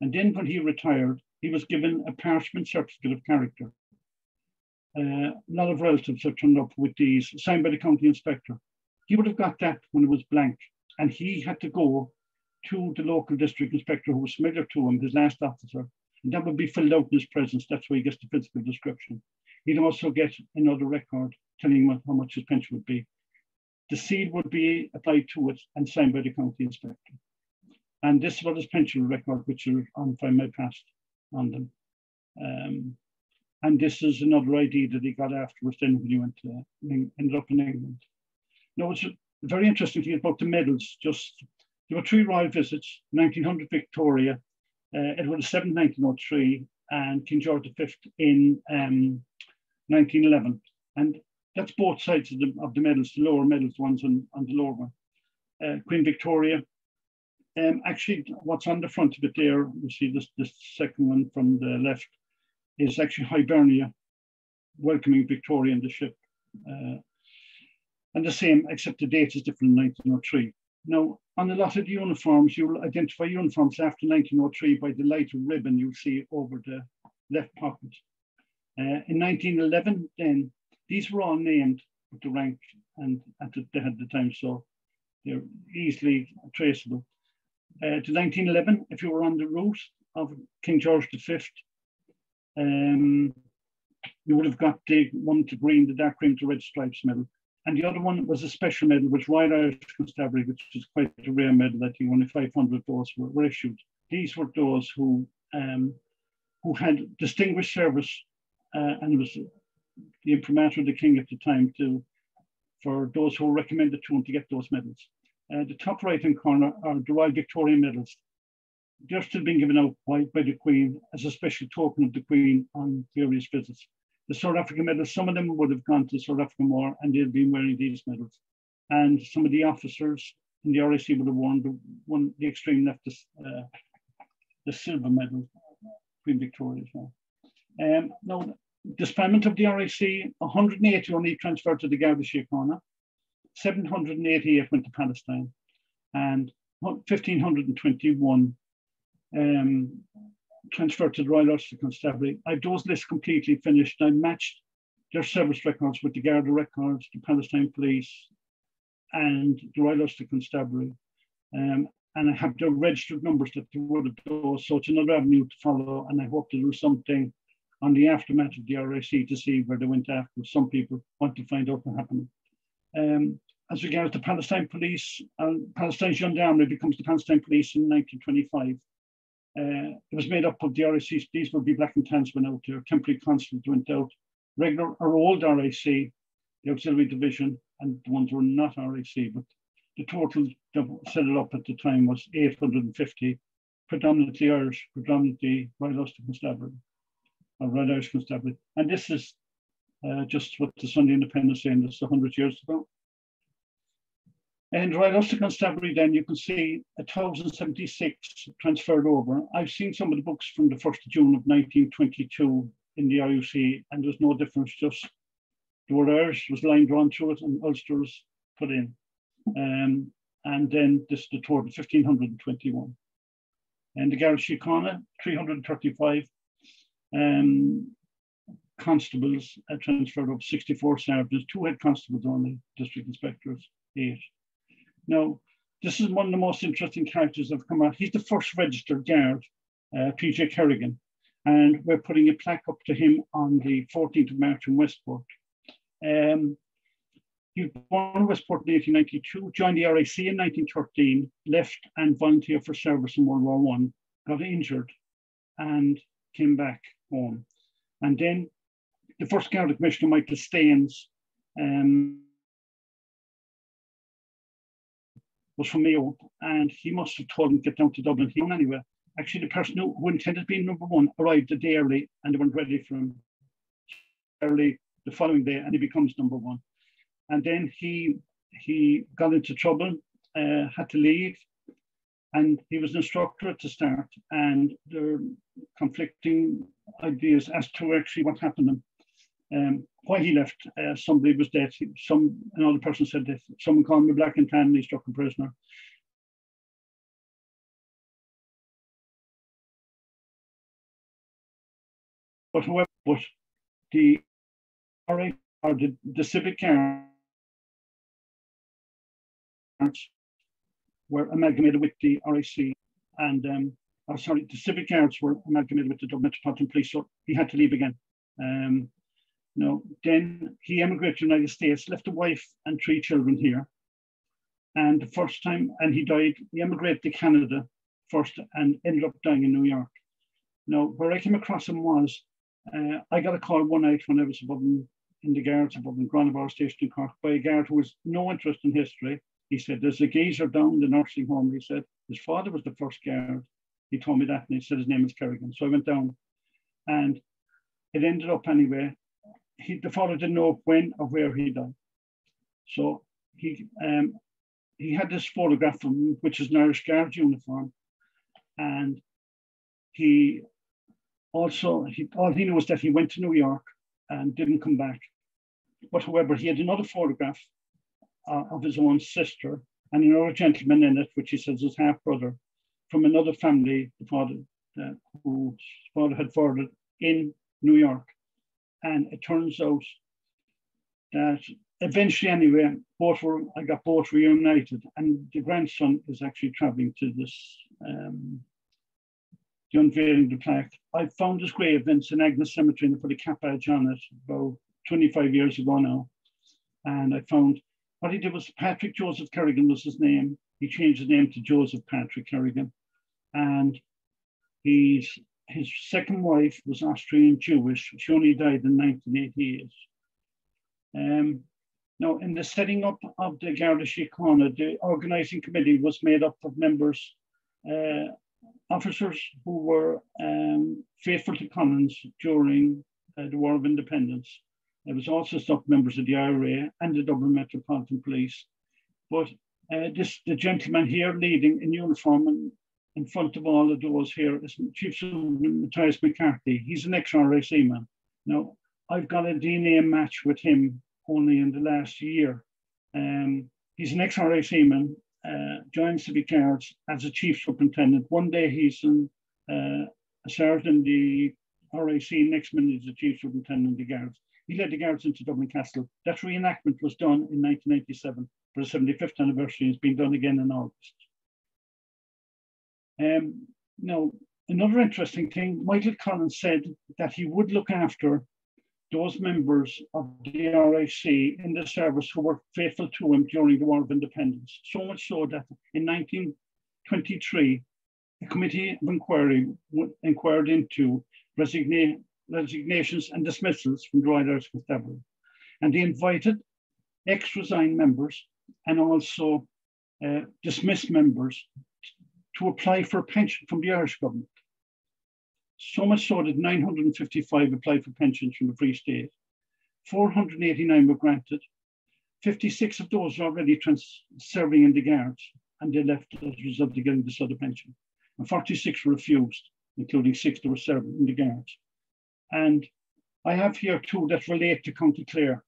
And then when he retired, he was given a parchment certificate of character. Uh, a lot of relatives have turned up with these signed by the county inspector. He would have got that when it was blank, and he had to go to the local district inspector who was familiar to him, his last officer, and that would be filled out in his presence. That's where he gets the physical description. He'd also get another record telling him how much his pension would be. The seal would be applied to it and signed by the county inspector. And this was his pension record, which are on my past on them. Um, and this is another idea that he got afterwards then when he went to, ended up in England. Now, it's very interesting thing about the medals. Just there were three royal visits, 1900 Victoria, uh, Edward VII, 1903, and King George V in um, 1911. And that's both sides of the, of the medals, the lower medals, ones and, on the lower one. Uh, Queen Victoria. Um, actually, what's on the front of it there, you see this, this second one from the left, is actually Hibernia welcoming Victoria in the ship. Uh, and the same, except the date is different in 1903. Now, on a lot of the uniforms, you'll identify uniforms after 1903 by the lighter ribbon you see over the left pocket. Uh, in 1911, then, these were all named with the rank and at the, they had the time, so they're easily traceable. Uh, to 1911, if you were on the route of King George V, um, you would have got the one to green, the dark green to red stripes medal. And the other one was a special medal, which Royal Irish Constabulary, which is quite a rare medal. Think only 500 of those were, were issued. These were those who um, who had distinguished service, uh, and it was the imprimatur of the king at the time to for those who were recommended to him to get those medals. Uh, the top right hand corner are the Royal Victorian medals they're still being given out by, by the Queen as a special token of the Queen on various visits. The South African medals, some of them would have gone to the South African War and they'd been wearing these medals. And some of the officers in the RIC would have worn the one the extreme left uh, the silver medal, Queen Victoria. So. Um, now, disbandment of the RIC, 180 only transferred to the Garda Síochána, 788 went to Palestine, and 1521 um, transferred to the Royal Ulster Constabulary. I have those lists completely finished. I matched their service records with the Garda records, the Palestine Police, and the Royal Ulster Constabulary. Um, and I have the registered numbers that they would have those. So it's another avenue to follow. And I hope to do something on the aftermath of the RIC to see where they went after. Some people want to find out what happened. Um, as regards the Palestine Police, uh, Palestine Gendarmerie becomes the Palestine Police in 1925. Uh, it was made up of the RICs. These would be black and tansmen out there. Temporary constables went out. Regular or old RIC, the auxiliary division, and the ones who were not RIC. But the total set it up at the time was 850, predominantly Irish, predominantly Royal Ulster Constabulary, or Royal Irish Constabulary. And this is uh, just what the Sunday Independent saying this 100 years ago. And right the constabulary, then you can see 1076 transferred over. I've seen some of the books from the 1st of June of 1922 in the RUC, and there's no difference, just the word Irish was line drawn through it and Ulster was put in. Um, and then this is the total, 1521. And the Garda Síochána, 335 um, constables uh, transferred over 64 sergeants, two head constables only, district inspectors, eight. Now, this is one of the most interesting characters that have come out. He's the first registered guard, uh, PJ Kerrigan, and we're putting a plaque up to him on the 14th of March in Westport. Um, he was born in Westport in 1892, joined the RIC in 1913, left and volunteered for service in World War One, got injured, and came back home. And then the first Garda Commissioner, Michael Staines, um, was from Mayo, and he must have told him to get down to Dublin. He went anyway. Actually, the person who, who intended to be number one arrived a day early, and they weren't ready for him early the following day, and he becomes number one. And then he he got into trouble, uh, had to leave, and he was an instructor at the start, and there are conflicting ideas as to actually what happened. Um, why he left, uh, somebody was dead. Some another person said that someone called me black and tan and he struck him prisoner. But the or the, the civic guards were amalgamated with the RIC and um, oh, sorry, the civic guards were amalgamated with the Dublin Metropolitan Police, so he had to leave again. Um, no, then he emigrated to the United States, left a wife and three children here. And the first time, and he died, he emigrated to Canada first and ended up dying in New York. Now, where I came across him was, uh, I got a call one night when I was above in, in the guards above in Gurranabraher Station in Cork by a guard who was no interest in history. He said, there's a geezer down the nursing home. He said, his father was the first guard. He told me that and he said his name is Kerrigan. So I went down and it ended up anyway. He, the father didn't know when or where he died. So he um, he had this photograph of him, which is an Irish Guard uniform, and he also he all he knew was that he went to New York and didn't come back. But however, he had another photograph uh, of his own sister and another gentleman in it, which he says is half brother from another family, the father uh, whose father had fathered in New York. And it turns out that eventually, anyway, both were I got both reunited, and the grandson is actually traveling to this um, the unveiling the plaque. I found his grave in St Agnes Cemetery and I put a cap badge on it about 25 years ago now. And I found what he did was Patrick Joseph Kerrigan was his name. He changed his name to Joseph Patrick Kerrigan. And he's his second wife was Austrian Jewish. She only died in 1988. Um, now, in the setting up of the Garda Síochána, the organizing committee was made up of members, uh, officers who were um, faithful to Collins during uh, the War of Independence. There was also some members of the IRA and the Dublin Metropolitan Police. But uh, this the gentleman here leading in uniform and in front of all the doors here is Chief Superintendent Matthias McCarthy. He's an ex-RIC man. Now, I've got a DNA match with him only in the last year. Um, he's an ex-RIC man, uh, joined Civic Guards as a Chief Superintendent. One day he's uh, a sergeant in the RIC, next minute he's the Chief Superintendent of the Guards. He led the Guards into Dublin Castle. That reenactment was done in 1997 for the 75th anniversary. It's been done again in August. Um, now, another interesting thing, Michael Collins said that he would look after those members of the RIC in the service who were faithful to him during the War of Independence. So much so that in 1923, a committee of inquiry inquired into resigna resignations and dismissals from the Royal Irish Constabulary. And they invited ex-resigned members and also uh, dismissed members to apply for a pension from the Irish government. So much so that 955 applied for pensions from the Free State. 489 were granted. 56 of those are already serving in the Guards, and they left as a result of getting this other pension. And 46 were refused, including six that were serving in the Guards. And I have here two that relate to County Clare.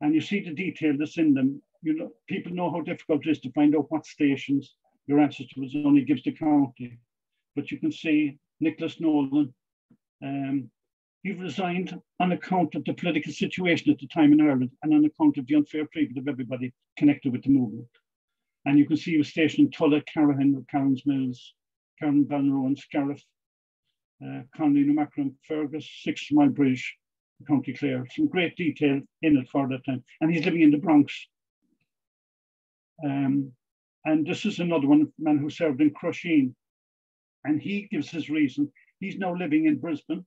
And you see the detail that's in them. You know, people know how difficult it is to find out what stations your ancestor was only gives the county. But you can see Nicholas Nolan, um, he resigned on account of the political situation at the time in Ireland and on account of the unfair treatment of everybody connected with the movement. And you can see he was stationed in Tulla, Carahan, Carron's Mills, Karen and Scariff, uh, Conley, Newmacron, Fergus, Six Mile Bridge, County Clare. Some great detail in it for that time. And he's living in the Bronx. Um, and this is another one man who served in Crusheen. And he gives his reason. He's now living in Brisbane.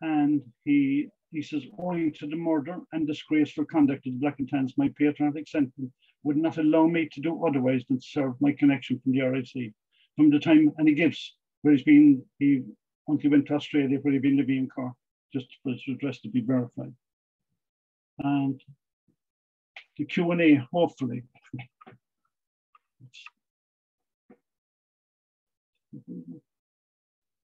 And he he says, owing to the murder and disgraceful conduct of the Black and Tans, my patriotic sentiment would not allow me to do otherwise than serve my connection from the RIC. From the time, and he gives where he's been, he only went to Australia where he'd been living in Cork, just for his address to be verified. And the Q&A, hopefully,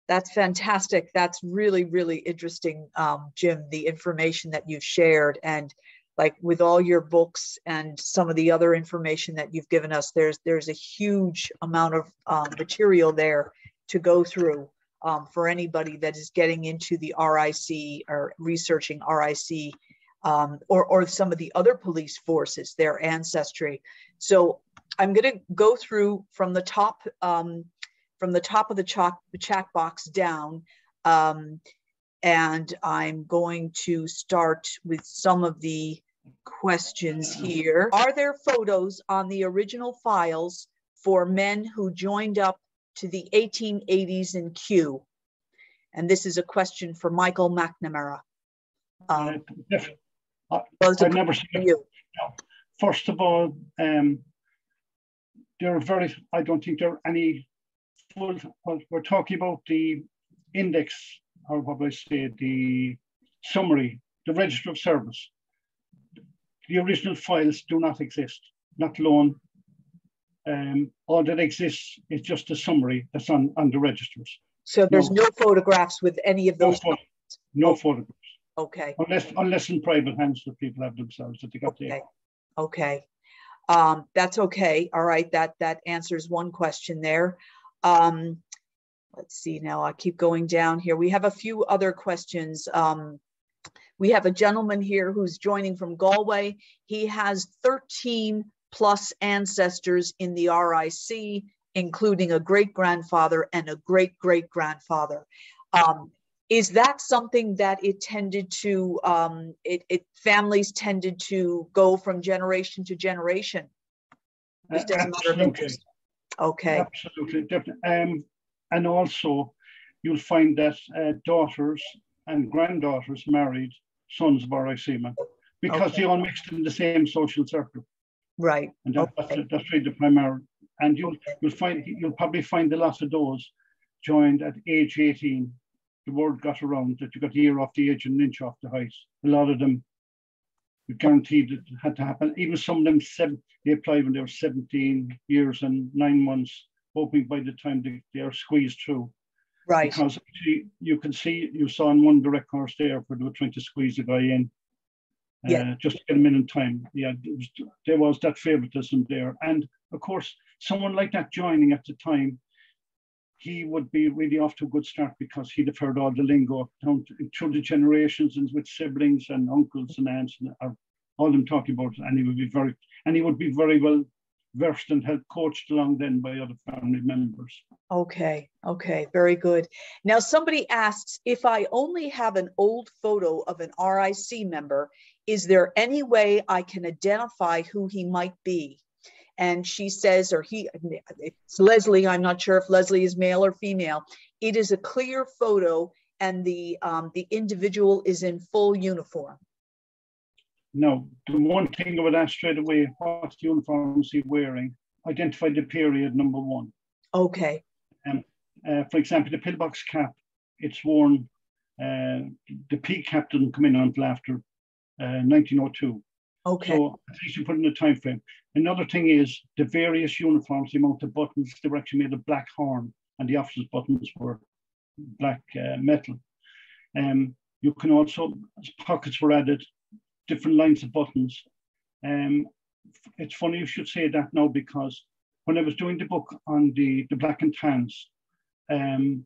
That's fantastic. That's really, really interesting, um, Jim, the information that you've shared. And like with all your books and some of the other information that you've given us, there's there's a huge amount of um, material there to go through. um, for anybody that is getting into the RIC or researching RIC um, or, or some of the other police forces, their ancestry. So I'm going to go through from the top um, from the top of the chat, the chat box down. Um, and I'm going to start with some of the questions here. Are there photos on the original files for men who joined up to the 1880s in Kew? And this is a question for Michael McNamara. Um, uh, I've never seen it. No. First of all, um, there are very, I don't think there are any well, we're talking about the index, or what I say, the summary, the register of service. The original files do not exist, not alone. Um, all that exists is just a summary that's on, on the registers. So there's no, no photographs with any of those? No, no photographs. Okay. Unless, unless in private hands that people have themselves that they got okay. there. Okay. Um, that's okay. All right. That that answers one question there. Um, let's see now. I keep going down here. We have a few other questions. Um, we have a gentleman here who's joining from Galway. He has 13 plus ancestors in the RIC, including a great grandfather and a great great grandfather. Um, is that something that it tended to um, it, it, families tended to go from generation to generation as a matter interest okay absolutely definitely um, and also you'll find that uh, daughters and granddaughters married sons of RICmen because okay. they all mixed in the same social circle right and that, okay. that's, that's really the primary and you'll you'll find you'll probably find a lot of those joined at age 18 the word got around that you got the ear off the edge and an inch off the height. A lot of them guaranteed it had to happen. Even some of them said they applied when they were 17 years and nine months, hoping by the time they, they are squeezed through. Right. Because you can see, you saw in one direct course there where they were trying to squeeze the guy in. Uh, yeah. just to get him in in time. Yeah, there was that favoritism there. And of course, someone like that joining at the time, he would be really off to a good start because he'd have heard all the lingo down through the generations and with siblings and uncles and aunts and all them talking about it. And he would be very and he would be very well versed and helped coached along then by other family members. Okay, okay, very good. Now somebody asks if I only have an old photo of an RIC member, is there any way I can identify who he might be? And she says, or he, it's Leslie, I'm not sure if Leslie is male or female. It is a clear photo and the, um, the individual is in full uniform. No, the one thing I would ask straight away, what uniform is he wearing? Identify the period, number one. Okay. Um, uh, for example, the pillbox cap, it's worn, uh, the P cap didn't come in until after uh, 1902. Okay. So at least you put in a time frame. Another thing is the various uniforms, the amount of buttons, they were actually made of black horn and the officers' buttons were black uh, metal. Um, you can also, pockets were added, different lines of buttons. Um, it's funny you should say that now because when I was doing the book on the, the black and tans, um,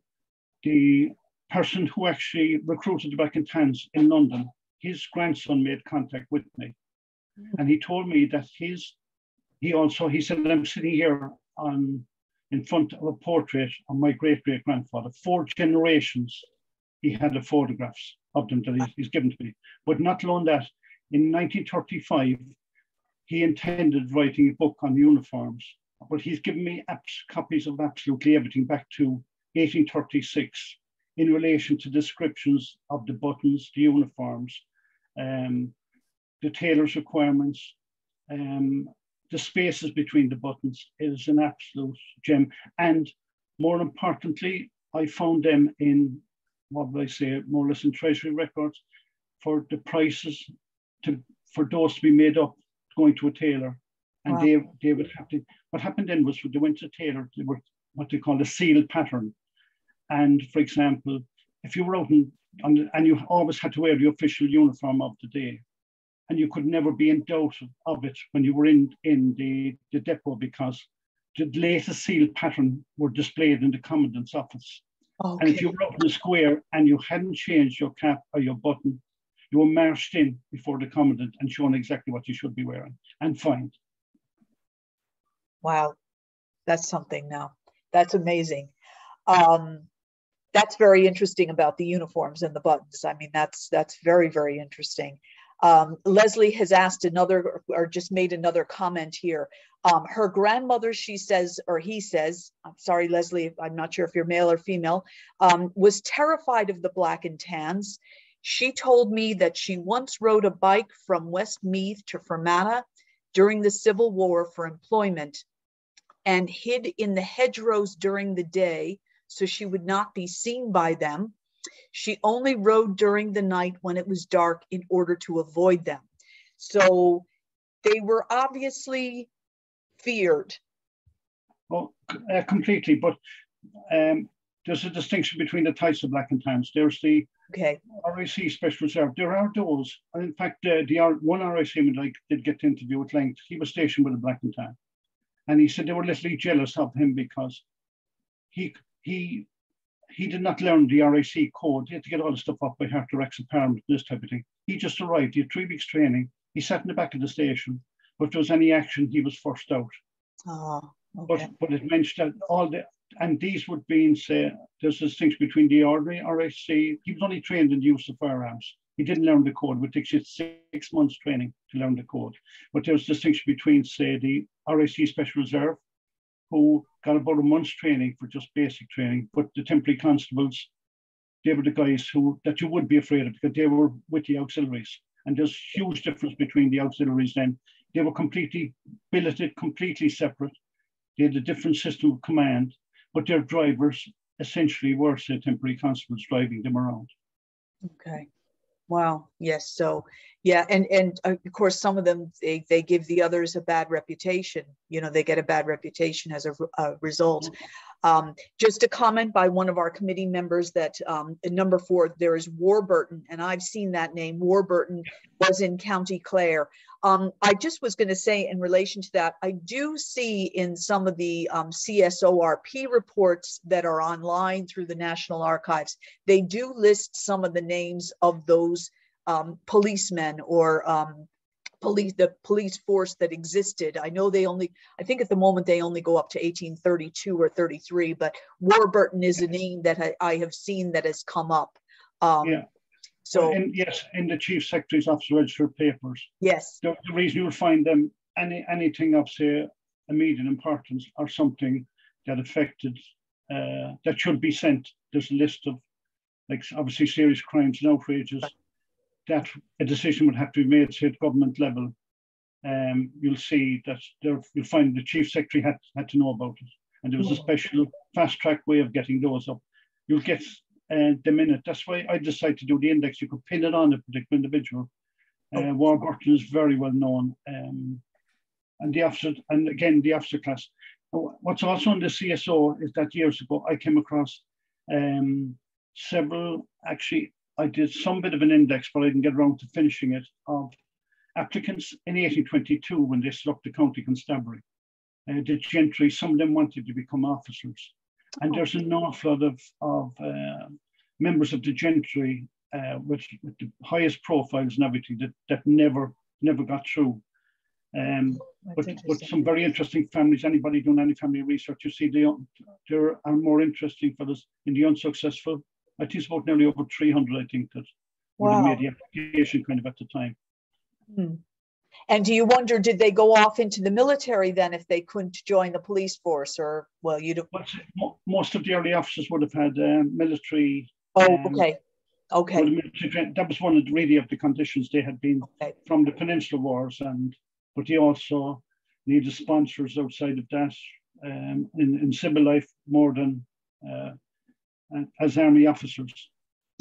the person who actually recruited the black and tans in London, his grandson made contact with me and he told me that his, he also, he said, I'm sitting here on in front of a portrait of my great great grandfather. Four generations, he had the photographs of them that he's, given to me. But not alone that, in 1935, he intended writing a book on uniforms, but he's given me copies of absolutely everything back to 1836 in relation to descriptions of the buttons, the uniforms, um, the tailor's requirements, um, the spaces between the buttons is an absolute gem. And more importantly, I found them in what would I say, more or less in treasury records for the prices to for those to be made up going to a tailor. And wow. they, they would have to, what happened then was when they went to tailor, they were what they call a sealed pattern. And for example, if you were out in, and you always had to wear the official uniform of the day, and you could never be in doubt of it when you were in, in the, the depot because the latest seal pattern were displayed in the commandant's office. Okay. And if you were up in the square and you hadn't changed your cap or your button, you were marched in before the commandant and shown exactly what you should be wearing and fined. Wow, that's something now. That's amazing. Um, that's very interesting about the uniforms and the buttons. I mean, that's that's very very interesting. Um, Leslie has asked another or just made another comment here. Um, her grandmother, she says, or he says, I'm sorry, Leslie, I'm not sure if you're male or female, um, was terrified of the black and tans. She told me that she once rode a bike from Westmeath to Fermanagh during the Civil War for employment and hid in the hedgerows during the day so she would not be seen by them. She only rode during the night when it was dark in order to avoid them. So they were obviously feared. Well, uh, completely. But um, there's a distinction between the types of black and tans. There's the okay. RIC Special Reserve. There are those. And in fact, uh, the R- one RIC I did get to interview at length, he was stationed with a black and tan. And he said they were literally jealous of him because he he he did not learn the RIC code. He had to get all the stuff up by heart to Rex and this type of thing. He just arrived. He had three weeks training. He sat in the back of the station if there was any action, he was first out. Oh, okay. But, but it mentioned that all the, and these would be, in, say, there's a distinction between the ordinary RIC. He was only trained in the use of firearms. He didn't learn the code. It would take six months training to learn the code. But there's a distinction between, say, the RIC Special Reserve, who got about a month's training for just basic training, but the temporary constables, they were the guys who that you would be afraid of because they were with the auxiliaries. And there's huge difference between the auxiliaries then they were completely billeted, completely separate. They had a different system of command, but their drivers essentially were, say, temporary constables driving them around. Okay. Wow. Yes. So, yeah, and and uh, of course, some of them they they give the others a bad reputation. You know, they get a bad reputation as a, a result. Um, just a comment by one of our committee members that um, number four there is Warburton, and I've seen that name. Warburton was in County Clare. Um, I just was going to say in relation to that, I do see in some of the um, CSORP reports that are online through the National Archives, they do list some of the names of those um, policemen or um, police, the police force that existed. I know they only, I think at the moment they only go up to 1832 or 33, but Warburton is a name that I, I have seen that has come up. Um, yeah. So in, yes, in the chief secretary's office registered papers. Yes. The, the reason you'll find them any anything of say immediate importance or something that affected uh, that should be sent. There's a list of like obviously serious crimes and outrages that a decision would have to be made say, at government level. Um, you'll see that there, you'll find the chief secretary had had to know about it, and there was a mm. special fast track way of getting those up. You'll get uh, the minute. That's why I decided to do the index. You could pin it on a particular individual. Uh, oh. Warburton is very well known. Um, and the officer, and again, the officer class. What's also on the CSO is that years ago I came across um, several, actually, I did some bit of an index, but I didn't get around to finishing it, of applicants in 1822 when they set up the county constabulary. Uh, the gentry, some of them wanted to become officers. And there's an awful lot of, of uh, members of the gentry uh, with, with, the highest profiles and everything that, that never never got through. Um, but, but some very interesting families, anybody doing any family research, you see they, there are more interesting for this in the unsuccessful. I think it's about nearly over 300, I think, that wow. made the application kind of at the time. Hmm. And do you wonder, did they go off into the military then if they couldn't join the police force or, well, you don't? Most of the early officers would have had um, military. Oh, um, okay. Okay. Military, that was one of the, really of the conditions they had been okay. from the Peninsular Wars, and but they also needed sponsors outside of that um, in, in civil life more than uh, as army officers.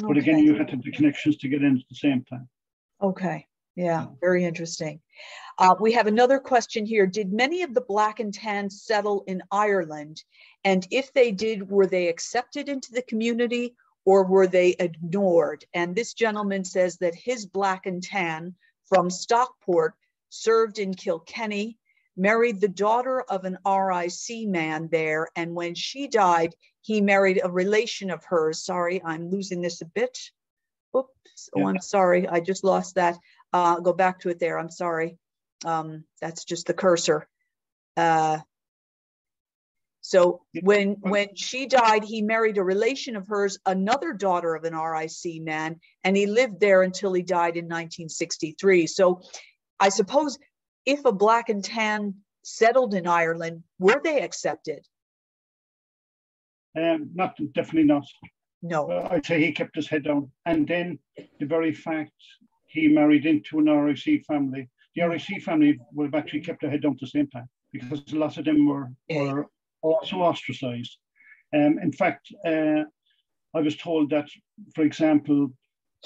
Okay. But again, you had to have the connections to get in at the same time. Okay. Yeah, very interesting. Uh, we have another question here. Did many of the black and tan settle in Ireland? And if they did, were they accepted into the community or were they ignored? And this gentleman says that his black and tan from Stockport served in Kilkenny, married the daughter of an RIC man there. And when she died, he married a relation of hers. Sorry, I'm losing this a bit. Oops, oh, I'm sorry. I just lost that. Uh, go back to it there. I'm sorry. Um, that's just the cursor. Uh, so when when she died, he married a relation of hers, another daughter of an RIC man, and he lived there until he died in 1963. So I suppose if a black and tan settled in Ireland, were they accepted? Um, not definitely not. No. Uh, I'd say he kept his head down. And then the very fact he married into an RIC family, the RIC family would have actually kept their head down at the same time because a lot of them were, were also ostracized. Um, in fact, uh, I was told that, for example,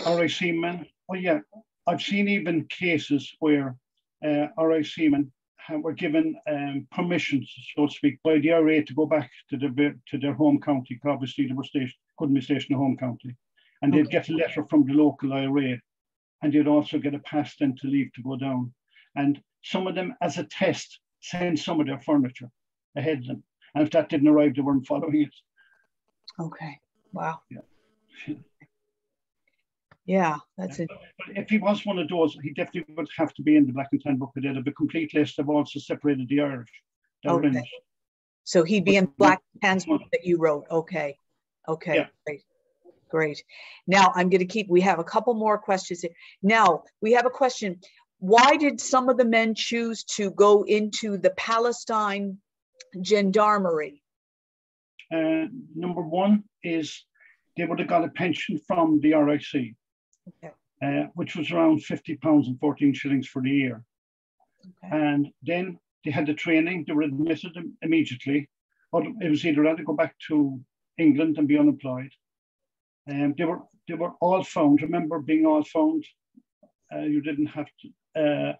RIC men, oh yeah, I've seen even cases where uh, RIC men were given um, permission, so to speak, by the IRA to go back to their, to their home county, obviously they were stationed, couldn't be stationed in home county. And they'd get a letter from the local IRA and they'd also get a pass then to leave to go down. And some of them, as a test, send some of their furniture ahead of them. And if that didn't arrive, they weren't following it. Okay. Wow. Yeah. Yeah, that's it. But if he was one of those, he definitely would have to be in the Black and Tan Book of Dead. A complete list of also separated the Irish. Okay. So he'd be in Black and Tan's book that you wrote. Okay. Okay. Yeah. Great. Great. Now I'm going to keep, we have a couple more questions. Here. Now we have a question. Why did some of the men choose to go into the Palestine gendarmerie? Uh, number one is they would have got a pension from the RIC, okay. uh, which was around 50 pounds and 14 shillings for the year. Okay. And then they had the training, they were admitted immediately, or it was either had to go back to England and be unemployed. Um, they were they were all found. Remember being all found. Uh, you didn't have to. Uh,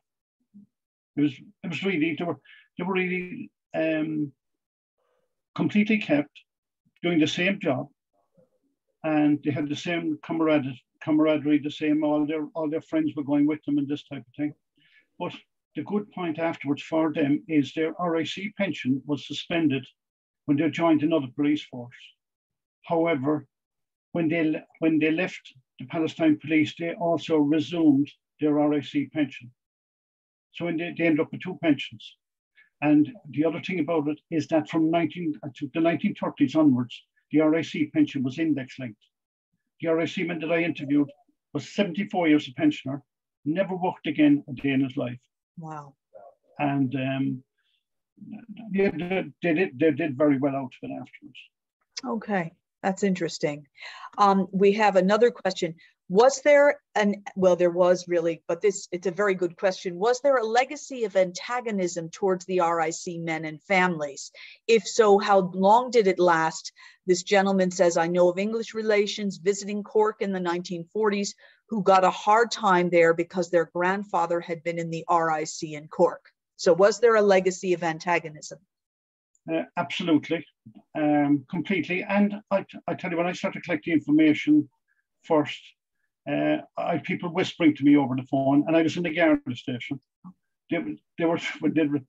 it was it was really they were they were really um, completely kept, doing the same job, and they had the same camaraderie, camaraderie, the same all their all their friends were going with them and this type of thing. But the good point afterwards for them is their RIC pension was suspended when they joined another police force. However, when they when they left the Palestine police, they also resumed their RIC pension. So they, they ended up with two pensions. And the other thing about it is that from 19, uh, the 1930s onwards, the RIC pension was index linked. The RIC man that I interviewed was 74 years a pensioner, never worked again a day in his life. Wow. And um, they, they, they, did, they did very well out of it afterwards. Okay, that's interesting. Um, we have another question was there an well there was really but this it's a very good question. Was there a legacy of antagonism towards the ric men and families? If so how long did it last? This gentleman says i know of english relations visiting cork in the 1940s who got a hard time there because their grandfather had been in the ric in cork. So was there a legacy of antagonism? Uh, absolutely. Um, completely. And I, I tell you when i started collecting information first uh, I had people whispering to me over the phone, and I was in the Garda station. They, they were, they were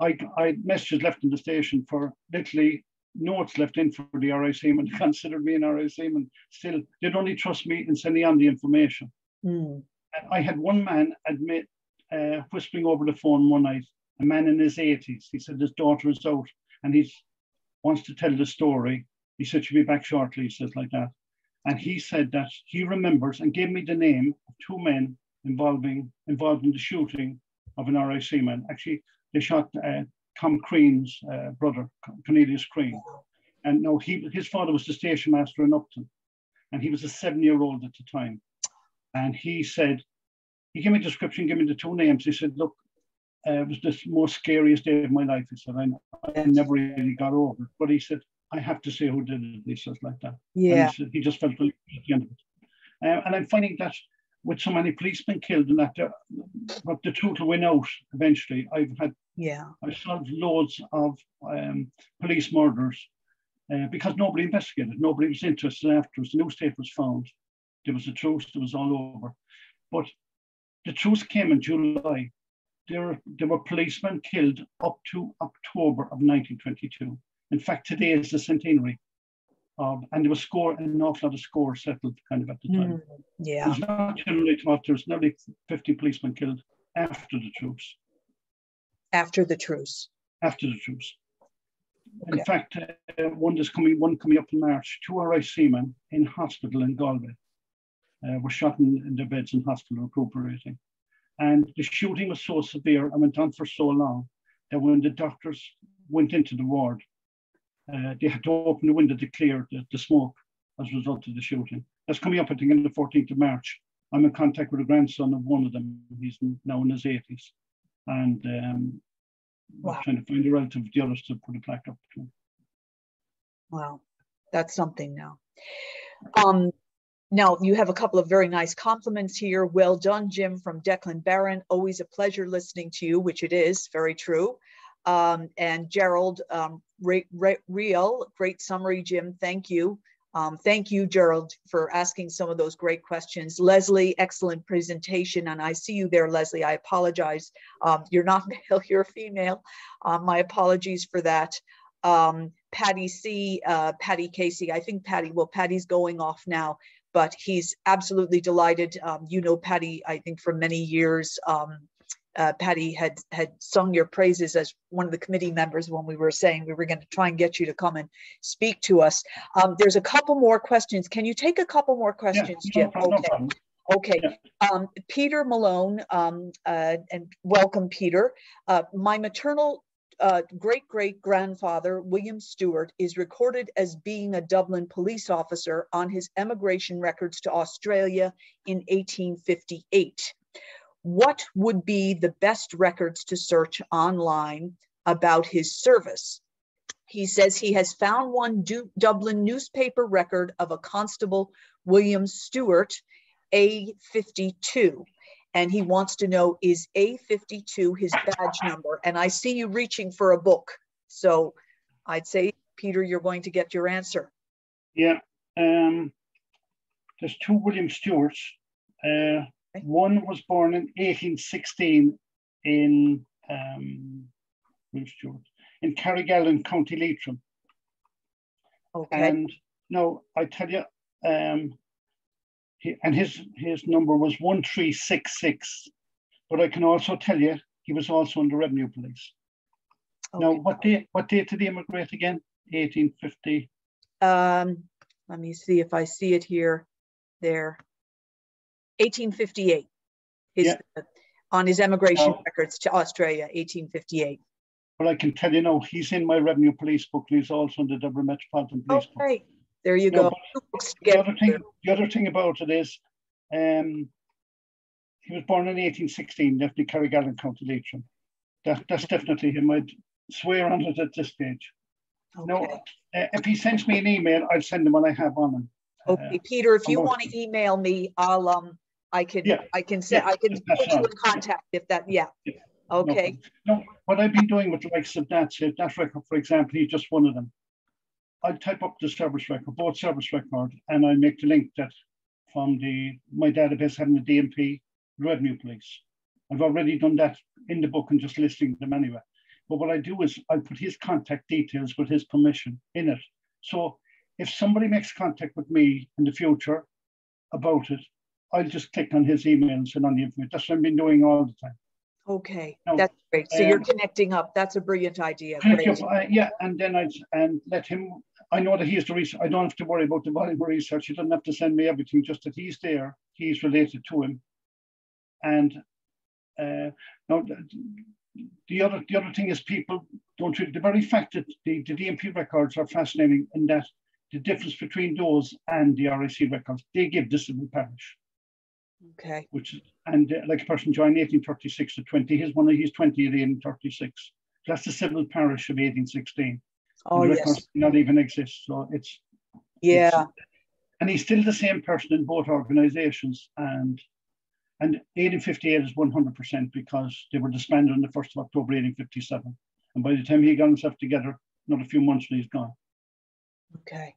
I, I had messages left in the station for literally notes left in for the RIC and considered me an RIC and still they'd only trust me in sending on the information. Mm. I had one man admit uh, whispering over the phone one night, a man in his 80s. He said his daughter is out and he wants to tell the story. He said she'll be back shortly, he says like that. And he said that he remembers and gave me the name of two men involving involved in the shooting of an RIC man. Actually, they shot uh, Tom Crean's uh, brother, Cornelius Crean. And no, he his father was the station master in Upton, and he was a seven-year-old at the time. And he said, he gave me a description, gave me the two names. He said, look, uh, it was the most scariest day of my life. He said, I, I never really got over it. But he said, I have to say who did it. He says like that. Yeah. He, he, just felt really at the end of it. Uh, and I'm finding that with so many policemen killed and that, uh, but the truth will win out eventually. I've had, yeah, I've solved loads of um, police murders uh, because nobody investigated. Nobody was interested afterwards. The newspapers found there was a truth. There was all over. But the truth came in July there, there were policemen killed up to October of 1922. In fact, today is the centenary. Um, and there was score an awful lot of scores settled kind of at the time. Mm, yeah. There's not generally there's nearly 50 policemen killed after the truce. After the truce. After the truce. Okay. In fact, uh, one is coming one coming up in March, two RIC seamen in hospital in Galway uh, were shot in, in their beds in hospital recuperating. And the shooting was so severe and went on for so long that when the doctors went into the ward, uh, they had to open the window to clear the, the, smoke as a result of the shooting. That's coming up, I think, on the 14th of March. I'm in contact with a grandson of one of them. He's now in his 80s. And um, wow. trying to find a relative of the others to put a plaque up to. Wow, that's something now. Um, now, you have a couple of very nice compliments here. Well done, Jim, from Declan Barron. Always a pleasure listening to you, which it is, very true. Um, and Gerald um, Re Re Real, great summary, Jim. Thank you. Um, thank you, Gerald, for asking some of those great questions. Leslie, excellent presentation. And I see you there, Leslie. I apologize. Um, you're not male, you're female. Um, my apologies for that. Um, Patty C, uh, Patty Casey, I think Patty, well, Patty's going off now but he's absolutely delighted. Um, you know, Patty, I think for many years, um, uh, Patty had had sung your praises as one of the committee members when we were saying we were going to try and get you to come and speak to us. Um, there's a couple more questions. Can you take a couple more questions, yeah, Jim? No, okay. No Okay, um, Peter Malone, um, uh, and welcome, Peter. Uh, my maternal uh, great great grandfather, William Stewart, is recorded as being a Dublin police officer on his emigration records to Australia in 1858. What would be the best records to search online about his service? He says he has found one du Dublin newspaper record of a constable, William Stewart, A52 and he wants to know is A52 his badge number? And I see you reaching for a book. So I'd say, Peter, you're going to get your answer. Yeah. Um, there's two William Stewarts. Uh. One was born in 1816 in um, William Stewart, in Carrigallen, County Leitrim. Okay. And no, I tell you, um, he, and his his number was 1366. But I can also tell you he was also in the revenue police. Okay. Now, what date what date did he immigrate again? 1850. Um, let me see if I see it here. There. 1858. His yeah. uh, on his emigration records to Australia, 1858. Well, I can tell you now, he's in my revenue police book. He's also in the Dublin Metropolitan Police okay. book. There you go. The other, thing, the other thing about it is, um, he was born in 1816, definitely Carrigallen, County Leitrim. That, that's definitely him. I'd swear on it at this stage. Okay. No, uh, if he sends me an email, I'll send him what I have on him. Okay, uh, Peter, if you want to email me, I'll um, I can, yeah. I can say, yeah, I can put you in contact if that, yeah. yeah. Okay. No, no, what I've been doing with the likes of that, that record, for example, he's just one of them. I type up the service record, both service record, and I make the link that from the my database having the DMP, revenue police. I've already done that in the book and just listing them anyway. But what I do is I put his contact details with his permission in it. So if somebody makes contact with me in the future about it, I'll just click on his email and send on the information. That's what I've been doing all the time. Okay, now, that's great. So um, you're connecting up. That's a brilliant idea. Up, uh, yeah, and then I and let him I know that he's the research. I don't have to worry about the volume of research. He doesn't have to send me everything, just that he's there. He's related to him. And uh, now the, the other the other thing is people don't the very fact that the, the DMP records are fascinating in that the difference between those and the RIC records, they give civil parish. Okay. Which and uh, like a person joined 1836 to 20, his one he's 20 at 1836. That's the civil parish of 1816. Oh yes. Not even exist. So it's yeah. It's, and he's still the same person in both organizations. And and 1858 is 100% because they were disbanded on the 1st of October 1857. And by the time he got himself together, not a few months, he's gone. Okay.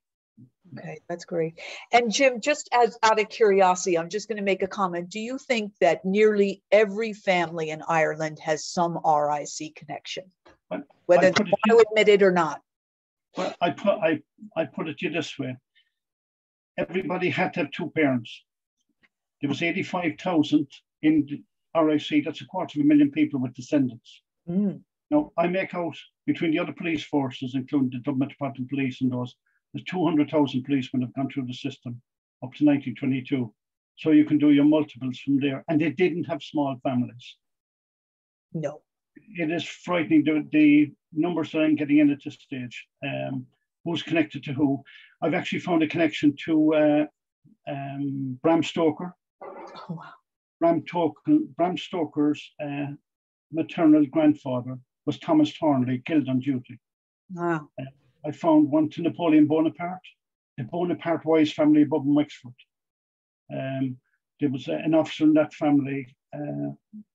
Okay, that's great. And Jim, just as out of curiosity, I'm just going to make a comment. Do you think that nearly every family in Ireland has some RIC connection, whether they want to admit it or not? Well, I put I I put it to you this way. Everybody had to have two parents. There was 85,000 in the RIC. That's a quarter of a million people with descendants. Mm, Now, I make out between the other police forces, including the Dublin Metropolitan Police and those, there's 200,000 policemen have gone through the system up to 1922. So you can do your multiples from there. And they didn't have small families. no. It is frightening the, the numbers that I'm getting in at this stage. Um, who's connected to who? I've actually found a connection to uh, um, Bram Stoker. Oh, wow. Bram, Stoker, Bram Stoker's uh, maternal grandfather was Thomas Thornley, killed on duty. Wow. I found one to Napoleon Bonaparte, the Bonaparte Wyse family above in Wexford. Um, there was an officer in that family, uh,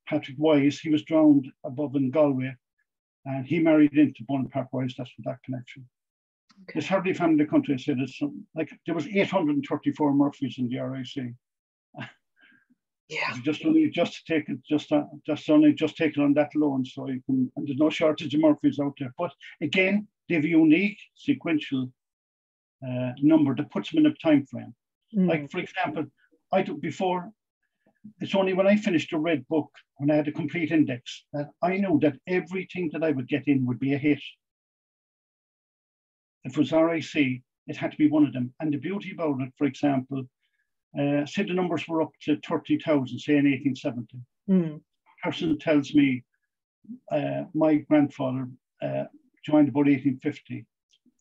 Patrick Wise, he was drowned above in Galway, and he married into Bonaparte Wyse. That's what that connection. Okay. There's hardly found in the country that said it's like there was 834 Murphys in the RIC. Yeah. Just only just to take it, just uh, just only just take it on that loan, So you can and there's no shortage of Murphys out there. But again, they have a unique sequential uh, number that puts them in a time frame. Mm, Like for example, I took before. It's only when I finished a red book, when I had a complete index, that I knew that everything that I would get in would be a hit. If it was RIC, it had to be one of them. And the beauty about it, for example, uh, say the numbers were up to 30,000, say in 1870. mm, Person tells me uh, my grandfather uh, joined about 1850.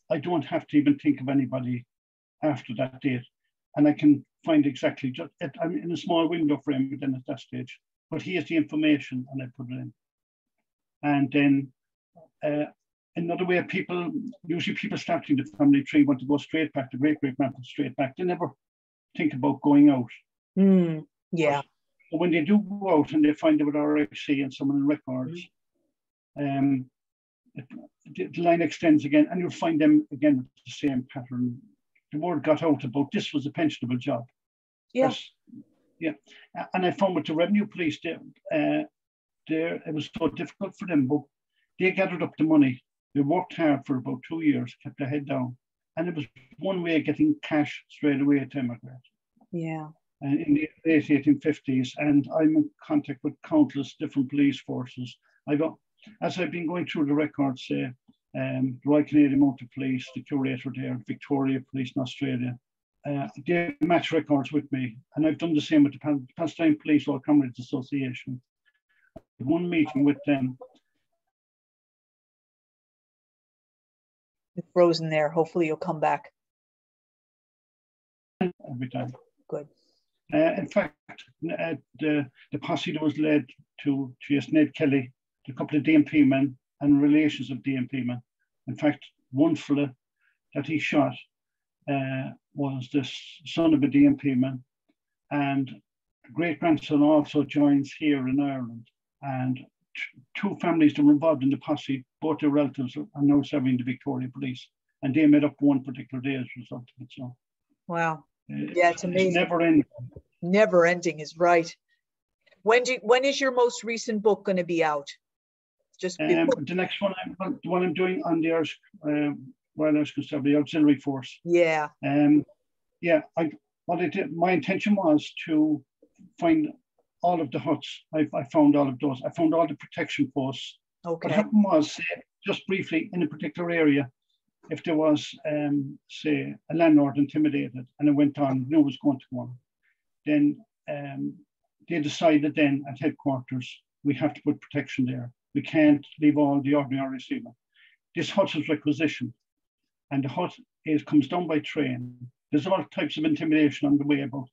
I don't have to even think of anybody after that date. And I can find exactly, just, it, I'm in a small window frame within at that stage, but here's the information and I put it in. And then uh, another way people, usually people starting the family tree want to go straight back to great great grandpa straight back. They never think about going out. mm, yeah. But when they do go out and they find out RIC and someone in records, um, it, the, line extends again, and you'll find them again with the same pattern. The word got out about this was a pensionable job. Yes. Yeah. A- And I found with the revenue police, they, uh, there it was so difficult for them, but they gathered up the money. They worked hard for about two years, kept their head down. And it was one way of getting cash straight away to immigrate Yeah. uh, in the late 1850s. And I'm in contact with countless different police forces. I've got, as I've been going through the records, say, um, the Royal Canadian Mounted Police, the curator there, Victoria Police in Australia, uh, they match records with me. And I've done the same with the Palestine Police Law Comrades Association. One meeting with them, You're frozen there. Hopefully you'll come back. every time. Good. Uh, in fact, uh, the, the posse that was led to chase Ned Kelly, the couple of DMP men and relations of DMP men. In fact, one fella that he shot uh, was the son of a DMP man. And great grandson also joins here in Ireland. And two families that were involved in the posse, both their relatives are now serving the Victoria Police. And they made up one particular day as a result of it. So Wow. Yeah, it's amazing. never ending. Never ending is right. When do when is your most recent book going to be out? Just Um, the next one, I'm, the one I'm doing on the Irish, uh, Royal Irish Constabulary Auxiliary Force. yeah. Um, yeah, I, what I did, my intention was to find all of the huts. I, I found all of those. I found all the protection posts. Okay. What happened was, say, just briefly, in a particular area, if there was, um, say, a landlord intimidated and it went on, knew it was going to go on, then um, they decided then at headquarters, we have to put protection there. We can't leave all the ordinary receiver. This hut is requisitioned, and the hut is comes down by train. There's all types of intimidation on the way about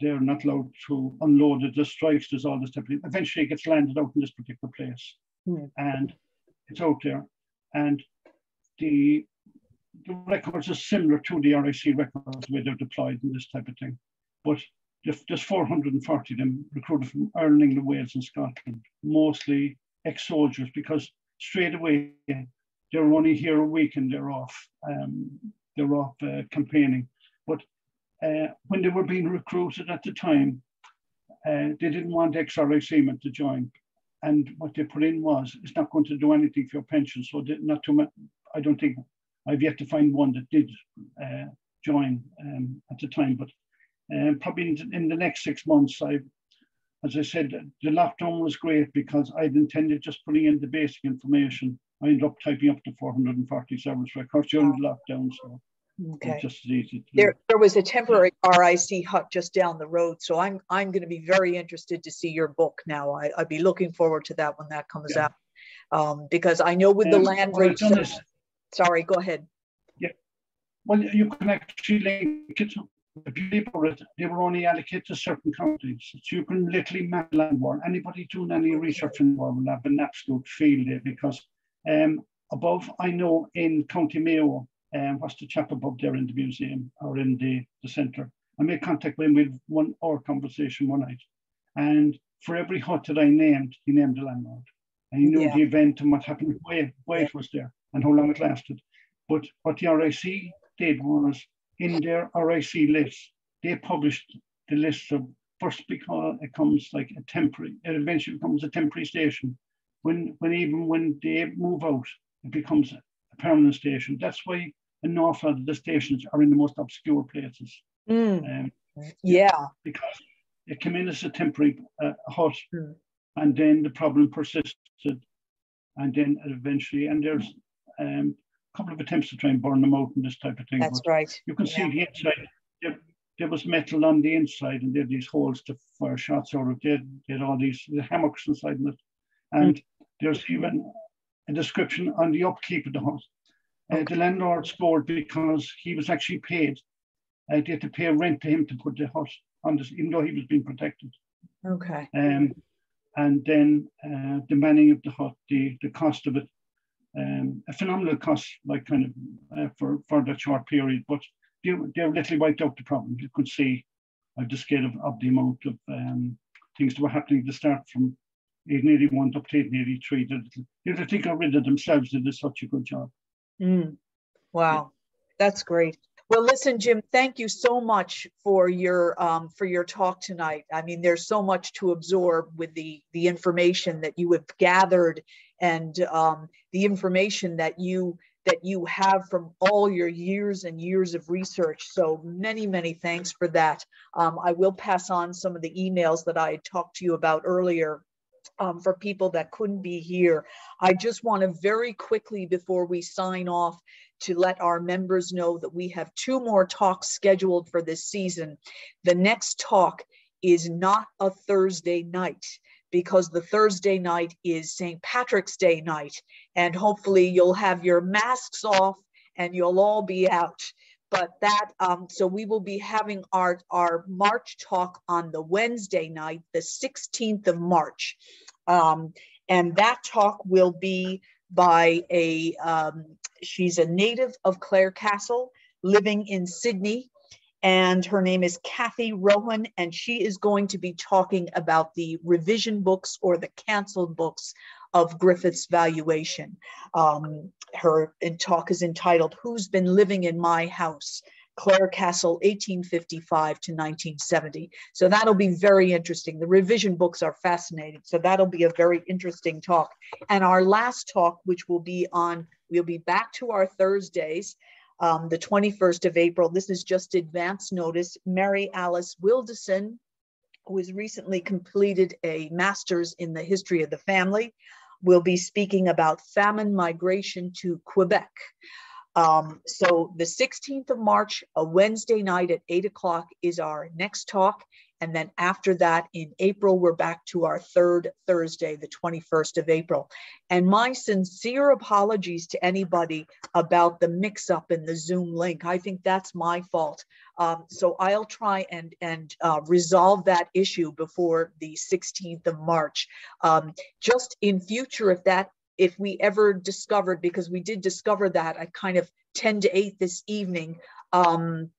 they're not allowed to unload it, there's strikes, there's all this type of thing. Eventually it gets landed out in this particular place. Hmm. And it's out there. And the, the records are similar to the RIC records where they're deployed and this type of thing. But there's there's 440 of them recruited from Ireland, England, Wales, and Scotland, mostly ex-soldiers, because straight away they're only here a week and they're off. Um, they were off uh, campaigning. But uh, when they were being recruited at the time, uh, they didn't want ex-RIC men to join. And what they put in was, it's not going to do anything for your pension. So not too much, I don't think, I've yet to find one that did uh, join um, at the time. But um, probably in, in, the next six months, I, as I said, the lockdown was great because I'd intended just putting in the basic information. I ended up typing up to 440 servers records during the lockdown. So Okay. Just easy there, there was a temporary RIC hut just down the road, so I'm I'm going to be very interested to see your book now. I, I'd be looking forward to that when that comes yeah. out, um, because I know with um, the land rates. sorry, go ahead. Yeah, well, you can actually link it. The people they were only allocated to certain counties, so you can literally map land war. Anybody doing any research in war will have an absolute field day because um, above, I know in County Mayo um, what's the chap above there in the museum or in the, the centre. I made contact with him with one hour conversation one night. And for every hut that I named, he named the landlord. And he knew yeah. the event and what happened, why, why it was there and how long it lasted. But what the RIC did was in their RIC list, they published the list of first because it comes like a temporary, it eventually becomes a temporary station. When when even when they move out, it becomes a permanent station. That's why an awful lot of the stations are in the most obscure places. Mm. Um, yeah. Because it came in as a temporary uh, hut, mm. and then the problem persisted, and then eventually, and there's um, couple of attempts to try and burn them out and this type of thing. That's right. You can yeah. see the inside. There, there, was metal on the inside, and there these holes to fire shots out of. They had all these the hammocks inside it, and mm. there's even a description on the upkeep of the hut. Uh, the landlord scored because he was actually paid. Uh, they had to pay rent to him to put the hut on this, even though he was being protected. Okay. Um, and then uh, the manning of the hut, the, the cost of it, um, a phenomenal cost, like kind of uh, for, for that short period, but they, they literally wiped out the problem. You could see the scale of, of the amount of um, things that were happening to start from 1881 up to 1883. They, they think got rid of themselves. They did such a good job. Mm. Wow, that's great. Well, listen, Jim, thank you so much for your um, for your talk tonight. I mean, there's so much to absorb with the the information that you have gathered and um, the information that you that you have from all your years and years of research. So many, many thanks for that. Um, I will pass on some of the emails that I talked to you about earlier um, for people that couldn't be here. I just want to very quickly before we sign off to let our members know that we have two more talks scheduled for this season. The next talk is not a Thursday night because the Thursday night is St. Patrick's Day night. And hopefully you'll have your masks off and you'll all be out but that um, so we will be having our our march talk on the wednesday night the 16th of march um, and that talk will be by a um, she's a native of clare castle living in sydney and her name is kathy rowan and she is going to be talking about the revision books or the canceled books of Griffith's valuation. Um, her talk is entitled Who's Been Living in My House? Clare Castle, 1855 to 1970. So that'll be very interesting. The revision books are fascinating. So that'll be a very interesting talk. And our last talk, which will be on, we'll be back to our Thursdays, um, the 21st of April. This is just advance notice. Mary Alice Wilderson, who has recently completed a master's in the history of the family, will be speaking about famine migration to Quebec. Um, so the 16th of March, a Wednesday night at 8 o'clock, is our next talk. And then after that, in April, we're back to our third Thursday, the 21st of April. And my sincere apologies to anybody about the mix up in the Zoom link. I think that's my fault. Um, so I'll try and, and uh, resolve that issue before the 16th of March. Um, just in future, if that if we ever discovered, because we did discover that at kind of 10 to 8 this evening, um,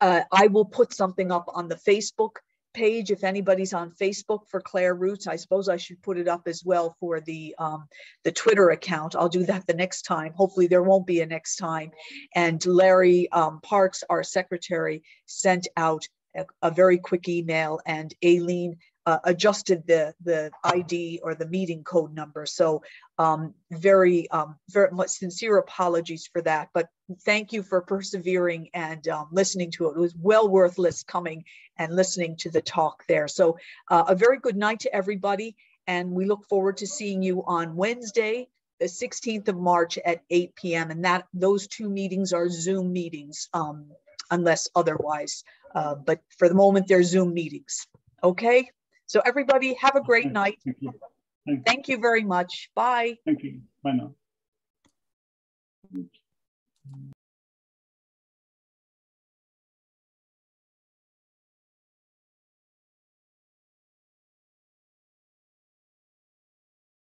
uh, I will put something up on the Facebook page if anybody's on Facebook for Clare Roots. I suppose I should put it up as well for the um, the Twitter account. I'll do that the next time. Hopefully there won't be a next time. And Larry um, Parks, our secretary, sent out a, a very quick email and Aileen uh, adjusted the the ID or the meeting code number. So um, very um, very much sincere apologies for that. But thank you for persevering and um, listening to it. It was well worth list coming and listening to the talk there. So uh, a very good night to everybody, and we look forward to seeing you on Wednesday, the 16th of March at 8 p.m. And that those two meetings are Zoom meetings, um, unless otherwise. Uh, but for the moment, they're Zoom meetings. Okay. So everybody have a great night. Thank you. Thank you. Thank you very much. Bye. Thank you. Bye now.